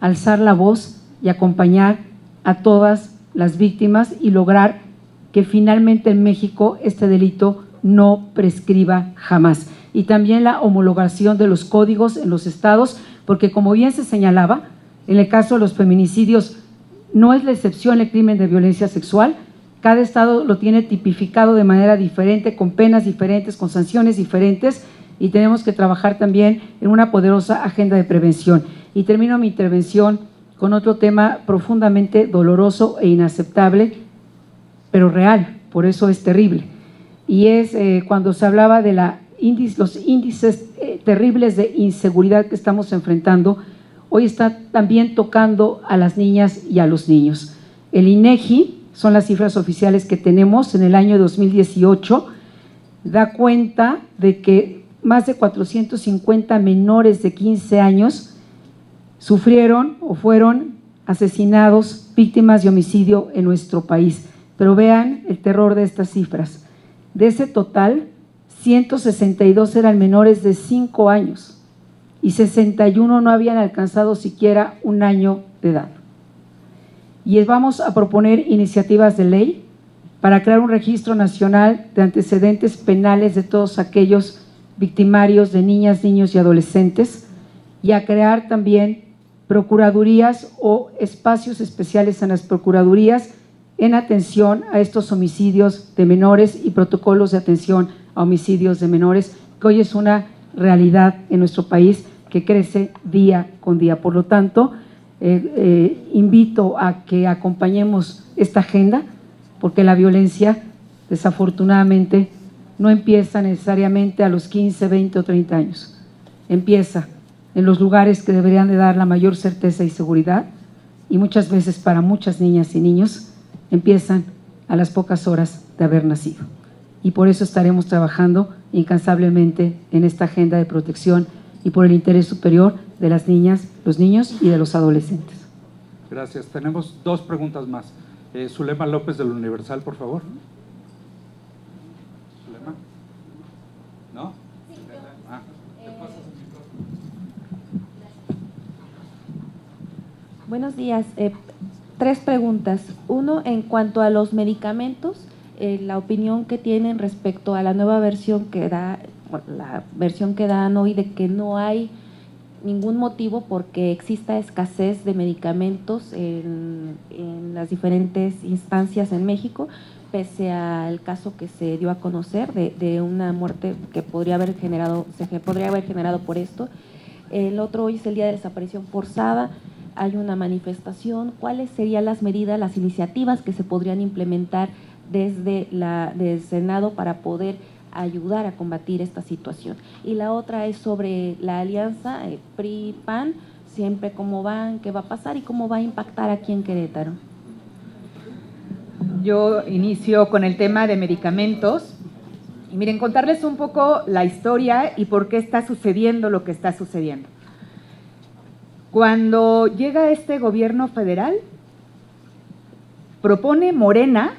alzar la voz y acompañar a todas las víctimas y lograr que finalmente en México este delito no prescriba jamás. Y también la homologación de los códigos en los estados, porque como bien se señalaba, en el caso de los feminicidios no es la excepción el crimen de violencia sexual, cada estado lo tiene tipificado de manera diferente, con penas diferentes, con sanciones diferentes y tenemos que trabajar también en una poderosa agenda de prevención. Y termino mi intervención con otro tema profundamente doloroso e inaceptable, pero real, por eso es terrible. Y es eh, cuando se hablaba de la los índices eh, terribles de inseguridad que estamos enfrentando, hoy está también tocando a las niñas y a los niños. El INEGI son las cifras oficiales que tenemos en el año 2018, da cuenta de que más de 450 menores de 15 años sufrieron o fueron asesinados, víctimas de homicidio en nuestro país. Pero vean el terror de estas cifras. De ese total, 162 eran menores de 5 años y 61 no habían alcanzado siquiera un año de edad. Y vamos a proponer iniciativas de ley para crear un registro nacional de antecedentes penales de todos aquellos victimarios de niñas, niños y adolescentes y a crear también procuradurías o espacios especiales en las procuradurías en atención a estos homicidios de menores y protocolos de atención a homicidios de menores, que hoy es una realidad en nuestro país que crece día con día. Por lo tanto, eh, eh, invito a que acompañemos esta agenda, porque la violencia, desafortunadamente, no empieza necesariamente a los 15, 20 o 30 años. Empieza en los lugares que deberían de dar la mayor certeza y seguridad, y muchas veces para muchas niñas y niños empiezan a las pocas horas de haber nacido. Y por eso estaremos trabajando incansablemente en esta agenda de protección y por el interés superior de las niñas, los niños y de los adolescentes. Gracias. Tenemos dos preguntas más. Eh, Zulema López del Universal, por favor. Zulema. ¿No? Ah. Buenos días. Eh, tres preguntas. Uno, en cuanto a los medicamentos, eh, la opinión que tienen respecto a la nueva versión que da, la versión que dan hoy de que no hay ningún motivo porque exista escasez de medicamentos en, las diferentes instancias en México, pese al caso que se dio a conocer de, de, una muerte que podría haber generado, se podría haber generado por esto. El otro hoy es el día de desaparición forzada hay una manifestación, cuáles serían las medidas, las iniciativas que se podrían implementar desde, la, el Senado para poder ayudar a combatir esta situación. Y la otra es sobre la alianza eh, PRI-PAN, siempre cómo van, qué va a pasar y cómo va a impactar aquí en Querétaro. Yo inicio con el tema de medicamentos. Y miren, contarles un poco la historia y por qué está sucediendo lo que está sucediendo. Cuando llega este gobierno federal, propone Morena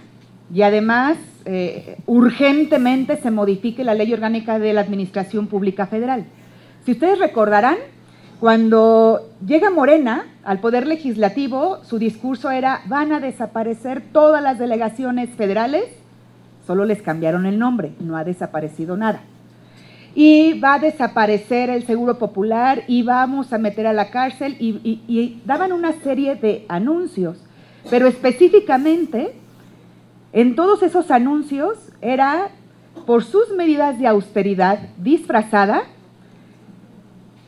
y además eh, urgentemente se modifique la ley orgánica de la Administración Pública Federal. Si ustedes recordarán, cuando llega Morena al Poder Legislativo, su discurso era, van a desaparecer todas las delegaciones federales, solo les cambiaron el nombre, no ha desaparecido nada y va a desaparecer el seguro popular y vamos a meter a la cárcel y, daban una serie de anuncios, pero específicamente en todos esos anuncios era por sus medidas de austeridad disfrazada,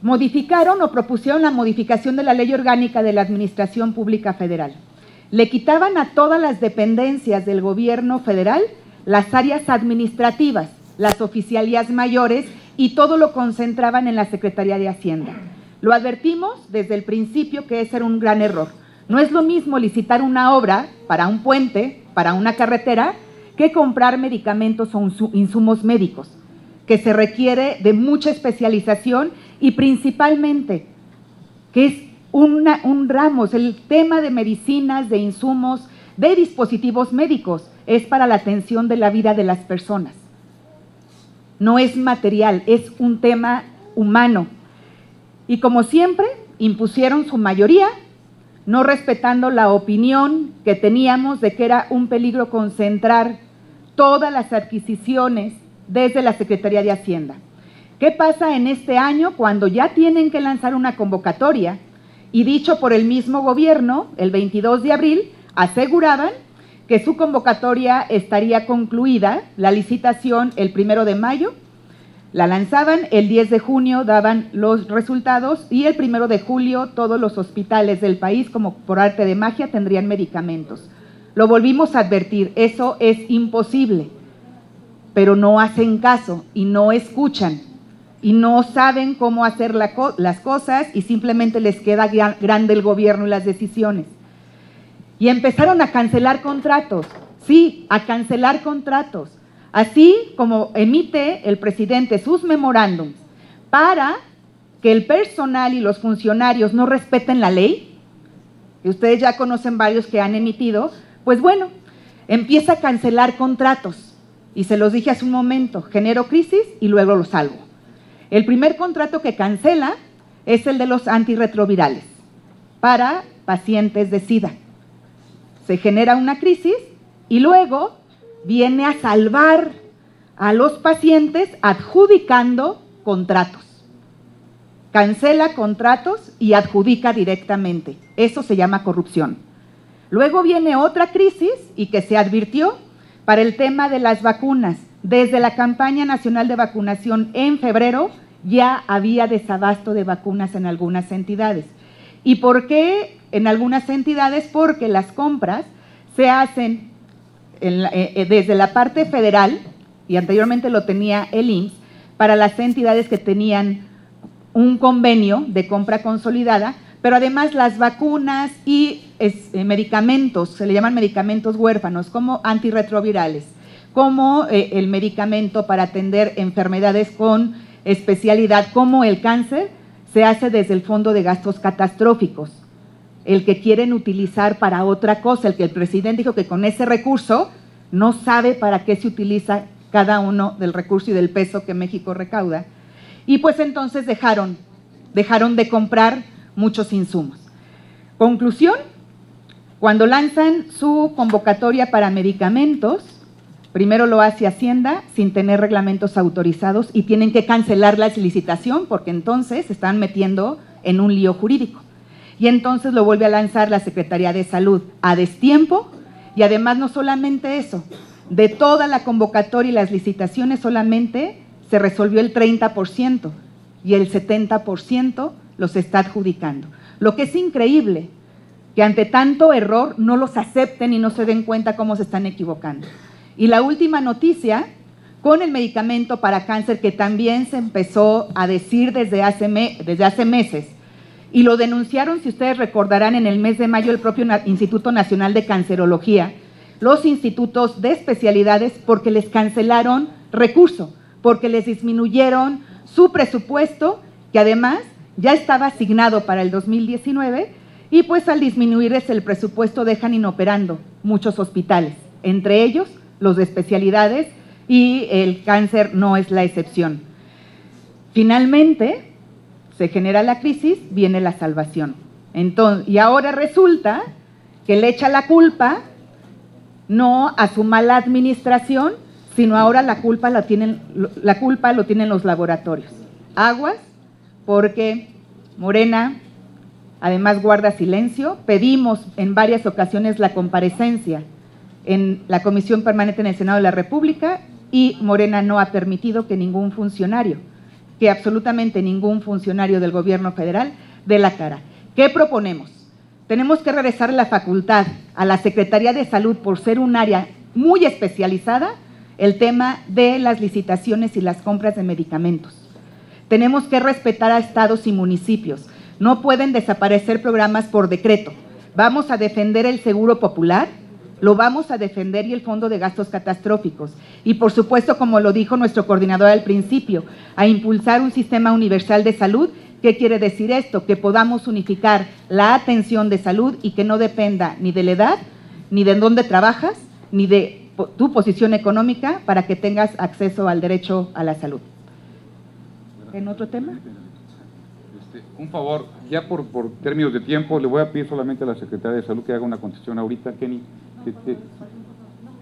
modificaron o propusieron la modificación de la ley orgánica de la Administración Pública Federal. Le quitaban a todas las dependencias del gobierno federal las áreas administrativas las oficialías mayores y todo lo concentraban en la Secretaría de Hacienda. Lo advertimos desde el principio que ese era un gran error. No es lo mismo licitar una obra para un puente, para una carretera, que comprar medicamentos o insumos médicos, que se requiere de mucha especialización y principalmente que es un ramo, el tema de medicinas, de insumos, de dispositivos médicos, es para la atención de la vida de las personas no es material, es un tema humano. Y como siempre, impusieron su mayoría, no respetando la opinión que teníamos de que era un peligro concentrar todas las adquisiciones desde la Secretaría de Hacienda. ¿Qué pasa en este año cuando ya tienen que lanzar una convocatoria? Y dicho por el mismo gobierno, el 22 de abril, aseguraban que su convocatoria estaría concluida, la licitación el primero de mayo, la lanzaban, el 10 de junio daban los resultados y el primero de julio todos los hospitales del país, como por arte de magia, tendrían medicamentos. Lo volvimos a advertir, eso es imposible, pero no hacen caso y no escuchan y no saben cómo hacer las cosas y simplemente les queda grande el gobierno y las decisiones. Y empezaron a cancelar contratos, sí, a cancelar contratos, así como emite el presidente sus memorándums para que el personal y los funcionarios no respeten la ley, y ustedes ya conocen varios que han emitido, pues bueno, empieza a cancelar contratos Y se los dije hace un momento, genero crisis y luego lo salvo. El primer contrato que cancela es el de los antirretrovirales para pacientes de SIDA. Se genera una crisis y luego viene a salvar a los pacientes adjudicando contratos. Cancela contratos y adjudica directamente. Eso se llama corrupción. Luego viene otra crisis y que se advirtió para el tema de las vacunas. Desde la campaña nacional de vacunación en febrero ya había desabasto de vacunas en algunas entidades. ¿Y por qué en algunas entidades? Porque las compras se hacen eh, eh, desde la parte federal, y anteriormente lo tenía el IMSS, para las entidades que tenían un convenio de compra consolidada, pero además las vacunas y eh, medicamentos, se le llaman medicamentos huérfanos, como antirretrovirales, como el medicamento para atender enfermedades con especialidad, como el cáncer, se hace desde el Fondo de Gastos Catastróficos, el que quieren utilizar para otra cosa, el que el presidente dijo que con ese recurso no sabe para qué se utiliza cada uno del recurso y del peso que México recauda. Y pues entonces dejaron, dejaron de comprar muchos insumos. Conclusión, cuando lanzan su convocatoria para medicamentos, Primero lo hace Hacienda sin tener reglamentos autorizados y tienen que cancelar la licitación porque entonces se están metiendo en un lío jurídico. Y entonces lo vuelve a lanzar la Secretaría de Salud a destiempo y además no solamente eso, de toda la convocatoria y las licitaciones solamente se resolvió el 30% y el 70% los está adjudicando. Lo que es increíble, que ante tanto error no los acepten y no se den cuenta cómo se están equivocando. Y la última noticia, con el medicamento para cáncer que también se empezó a decir desde hace, desde hace meses, y lo denunciaron, si ustedes recordarán, en el mes de mayo el propio Instituto Nacional de Cancerología, los institutos de especialidades porque les cancelaron recurso, porque les disminuyeron su presupuesto, que además ya estaba asignado para el 2019, y pues al disminuirles el presupuesto dejan inoperando muchos hospitales, entre ellos los de especialidades y el cáncer no es la excepción. Finalmente, se genera la crisis, viene la salvación. Entonces, y ahora resulta que le echa la culpa no a su mala administración, sino ahora la culpa, la, tienen, la culpa lo tienen los laboratorios. Aguas, porque Morena además guarda silencio. Pedimos en varias ocasiones la comparecencia en la Comisión Permanente en el Senado de la República y Morena no ha permitido que ningún funcionario, que absolutamente ningún funcionario del gobierno federal dé la cara. ¿Qué proponemos? Tenemos que regresar la facultad a la Secretaría de Salud por ser un área muy especializada el tema de las licitaciones y las compras de medicamentos. Tenemos que respetar a estados y municipios. No pueden desaparecer programas por decreto. Vamos a defender el seguro popular, lo vamos a defender y el Fondo de Gastos Catastróficos. Y por supuesto, como lo dijo nuestro coordinador al principio, a impulsar un sistema universal de salud. ¿Qué quiere decir esto? Que podamos unificar la atención de salud y que no dependa ni de la edad, ni de dónde trabajas, ni de tu posición económica para que tengas acceso al derecho a la salud. ¿En otro tema? Este, un favor, ya por, por términos de tiempo, le voy a pedir solamente a la Secretaria de Salud que haga una contestación ahorita, Kenny. Este,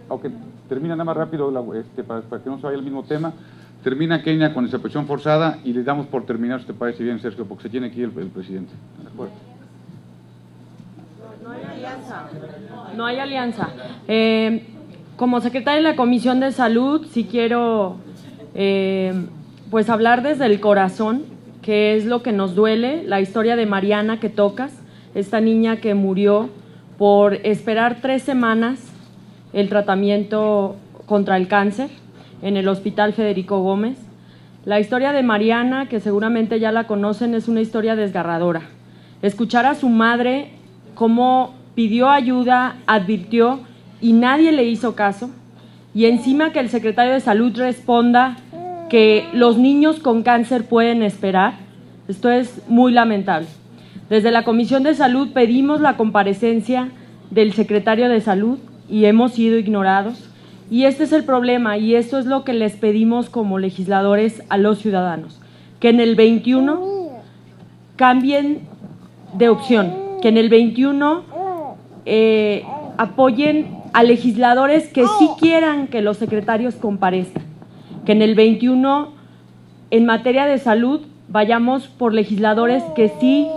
aunque termina nada más rápido este, para, que no se vaya el mismo tema. Termina Kenia con desaparición forzada y le damos por terminar, si te parece bien, Sergio, porque se tiene aquí el, presidente. No hay alianza. No hay alianza. Eh, como secretaria de la Comisión de Salud, si quiero eh, pues hablar desde el corazón, que es lo que nos duele, la historia de Mariana que tocas, esta niña que murió por esperar tres semanas el tratamiento contra el cáncer en el Hospital Federico Gómez. La historia de Mariana, que seguramente ya la conocen, es una historia desgarradora. Escuchar a su madre cómo pidió ayuda, advirtió y nadie le hizo caso. Y encima que el secretario de Salud responda que los niños con cáncer pueden esperar. Esto es muy lamentable. Desde la Comisión de Salud pedimos la comparecencia del secretario de Salud y hemos sido ignorados. Y este es el problema y esto es lo que les pedimos como legisladores a los ciudadanos, que en el 21 cambien de opción, que en el 21 eh, apoyen a legisladores que sí quieran que los secretarios comparezcan, que en el 21 en materia de salud vayamos por legisladores que sí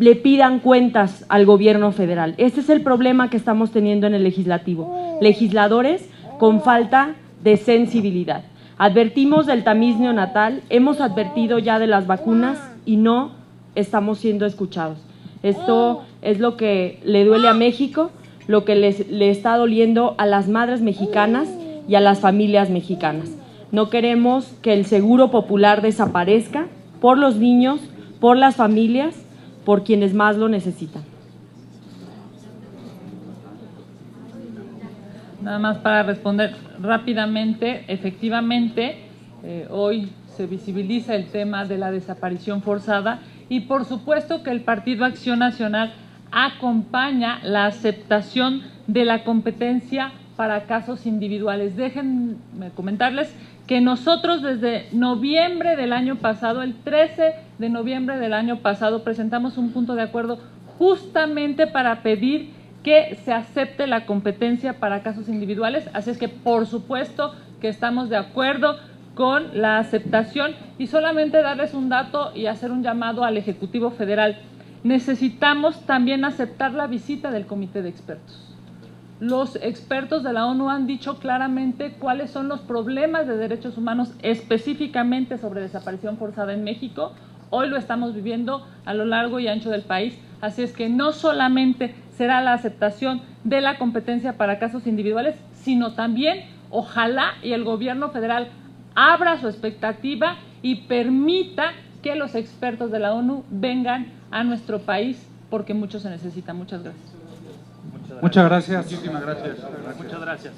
le pidan cuentas al gobierno federal. Este es el problema que estamos teniendo en el legislativo. Legisladores con falta de sensibilidad. Advertimos del tamiz neonatal, hemos advertido ya de las vacunas y no estamos siendo escuchados. Esto es lo que le duele a México, lo que le está doliendo a las madres mexicanas y a las familias mexicanas. No queremos que el seguro popular desaparezca por los niños, por las familias, por quienes más lo necesitan. Nada más para responder rápidamente, efectivamente, eh, hoy se visibiliza el tema de la desaparición forzada y por supuesto que el Partido Acción Nacional acompaña la aceptación de la competencia para casos individuales. Déjenme comentarles que nosotros desde noviembre del año pasado, el 13 de noviembre del año pasado, presentamos un punto de acuerdo justamente para pedir que se acepte la competencia para casos individuales. Así es que, por supuesto, que estamos de acuerdo con la aceptación y solamente darles un dato y hacer un llamado al Ejecutivo Federal. Necesitamos también aceptar la visita del Comité de Expertos. Los expertos de la ONU han dicho claramente cuáles son los problemas de derechos humanos específicamente sobre desaparición forzada en México. Hoy lo estamos viviendo a lo largo y ancho del país. Así es que no solamente será la aceptación de la competencia para casos individuales, sino también, ojalá, y el gobierno federal abra su expectativa y permita que los expertos de la ONU vengan a nuestro país porque mucho se necesita. Muchas gracias. Muchas gracias. Muchísimas gracias. Muchas gracias.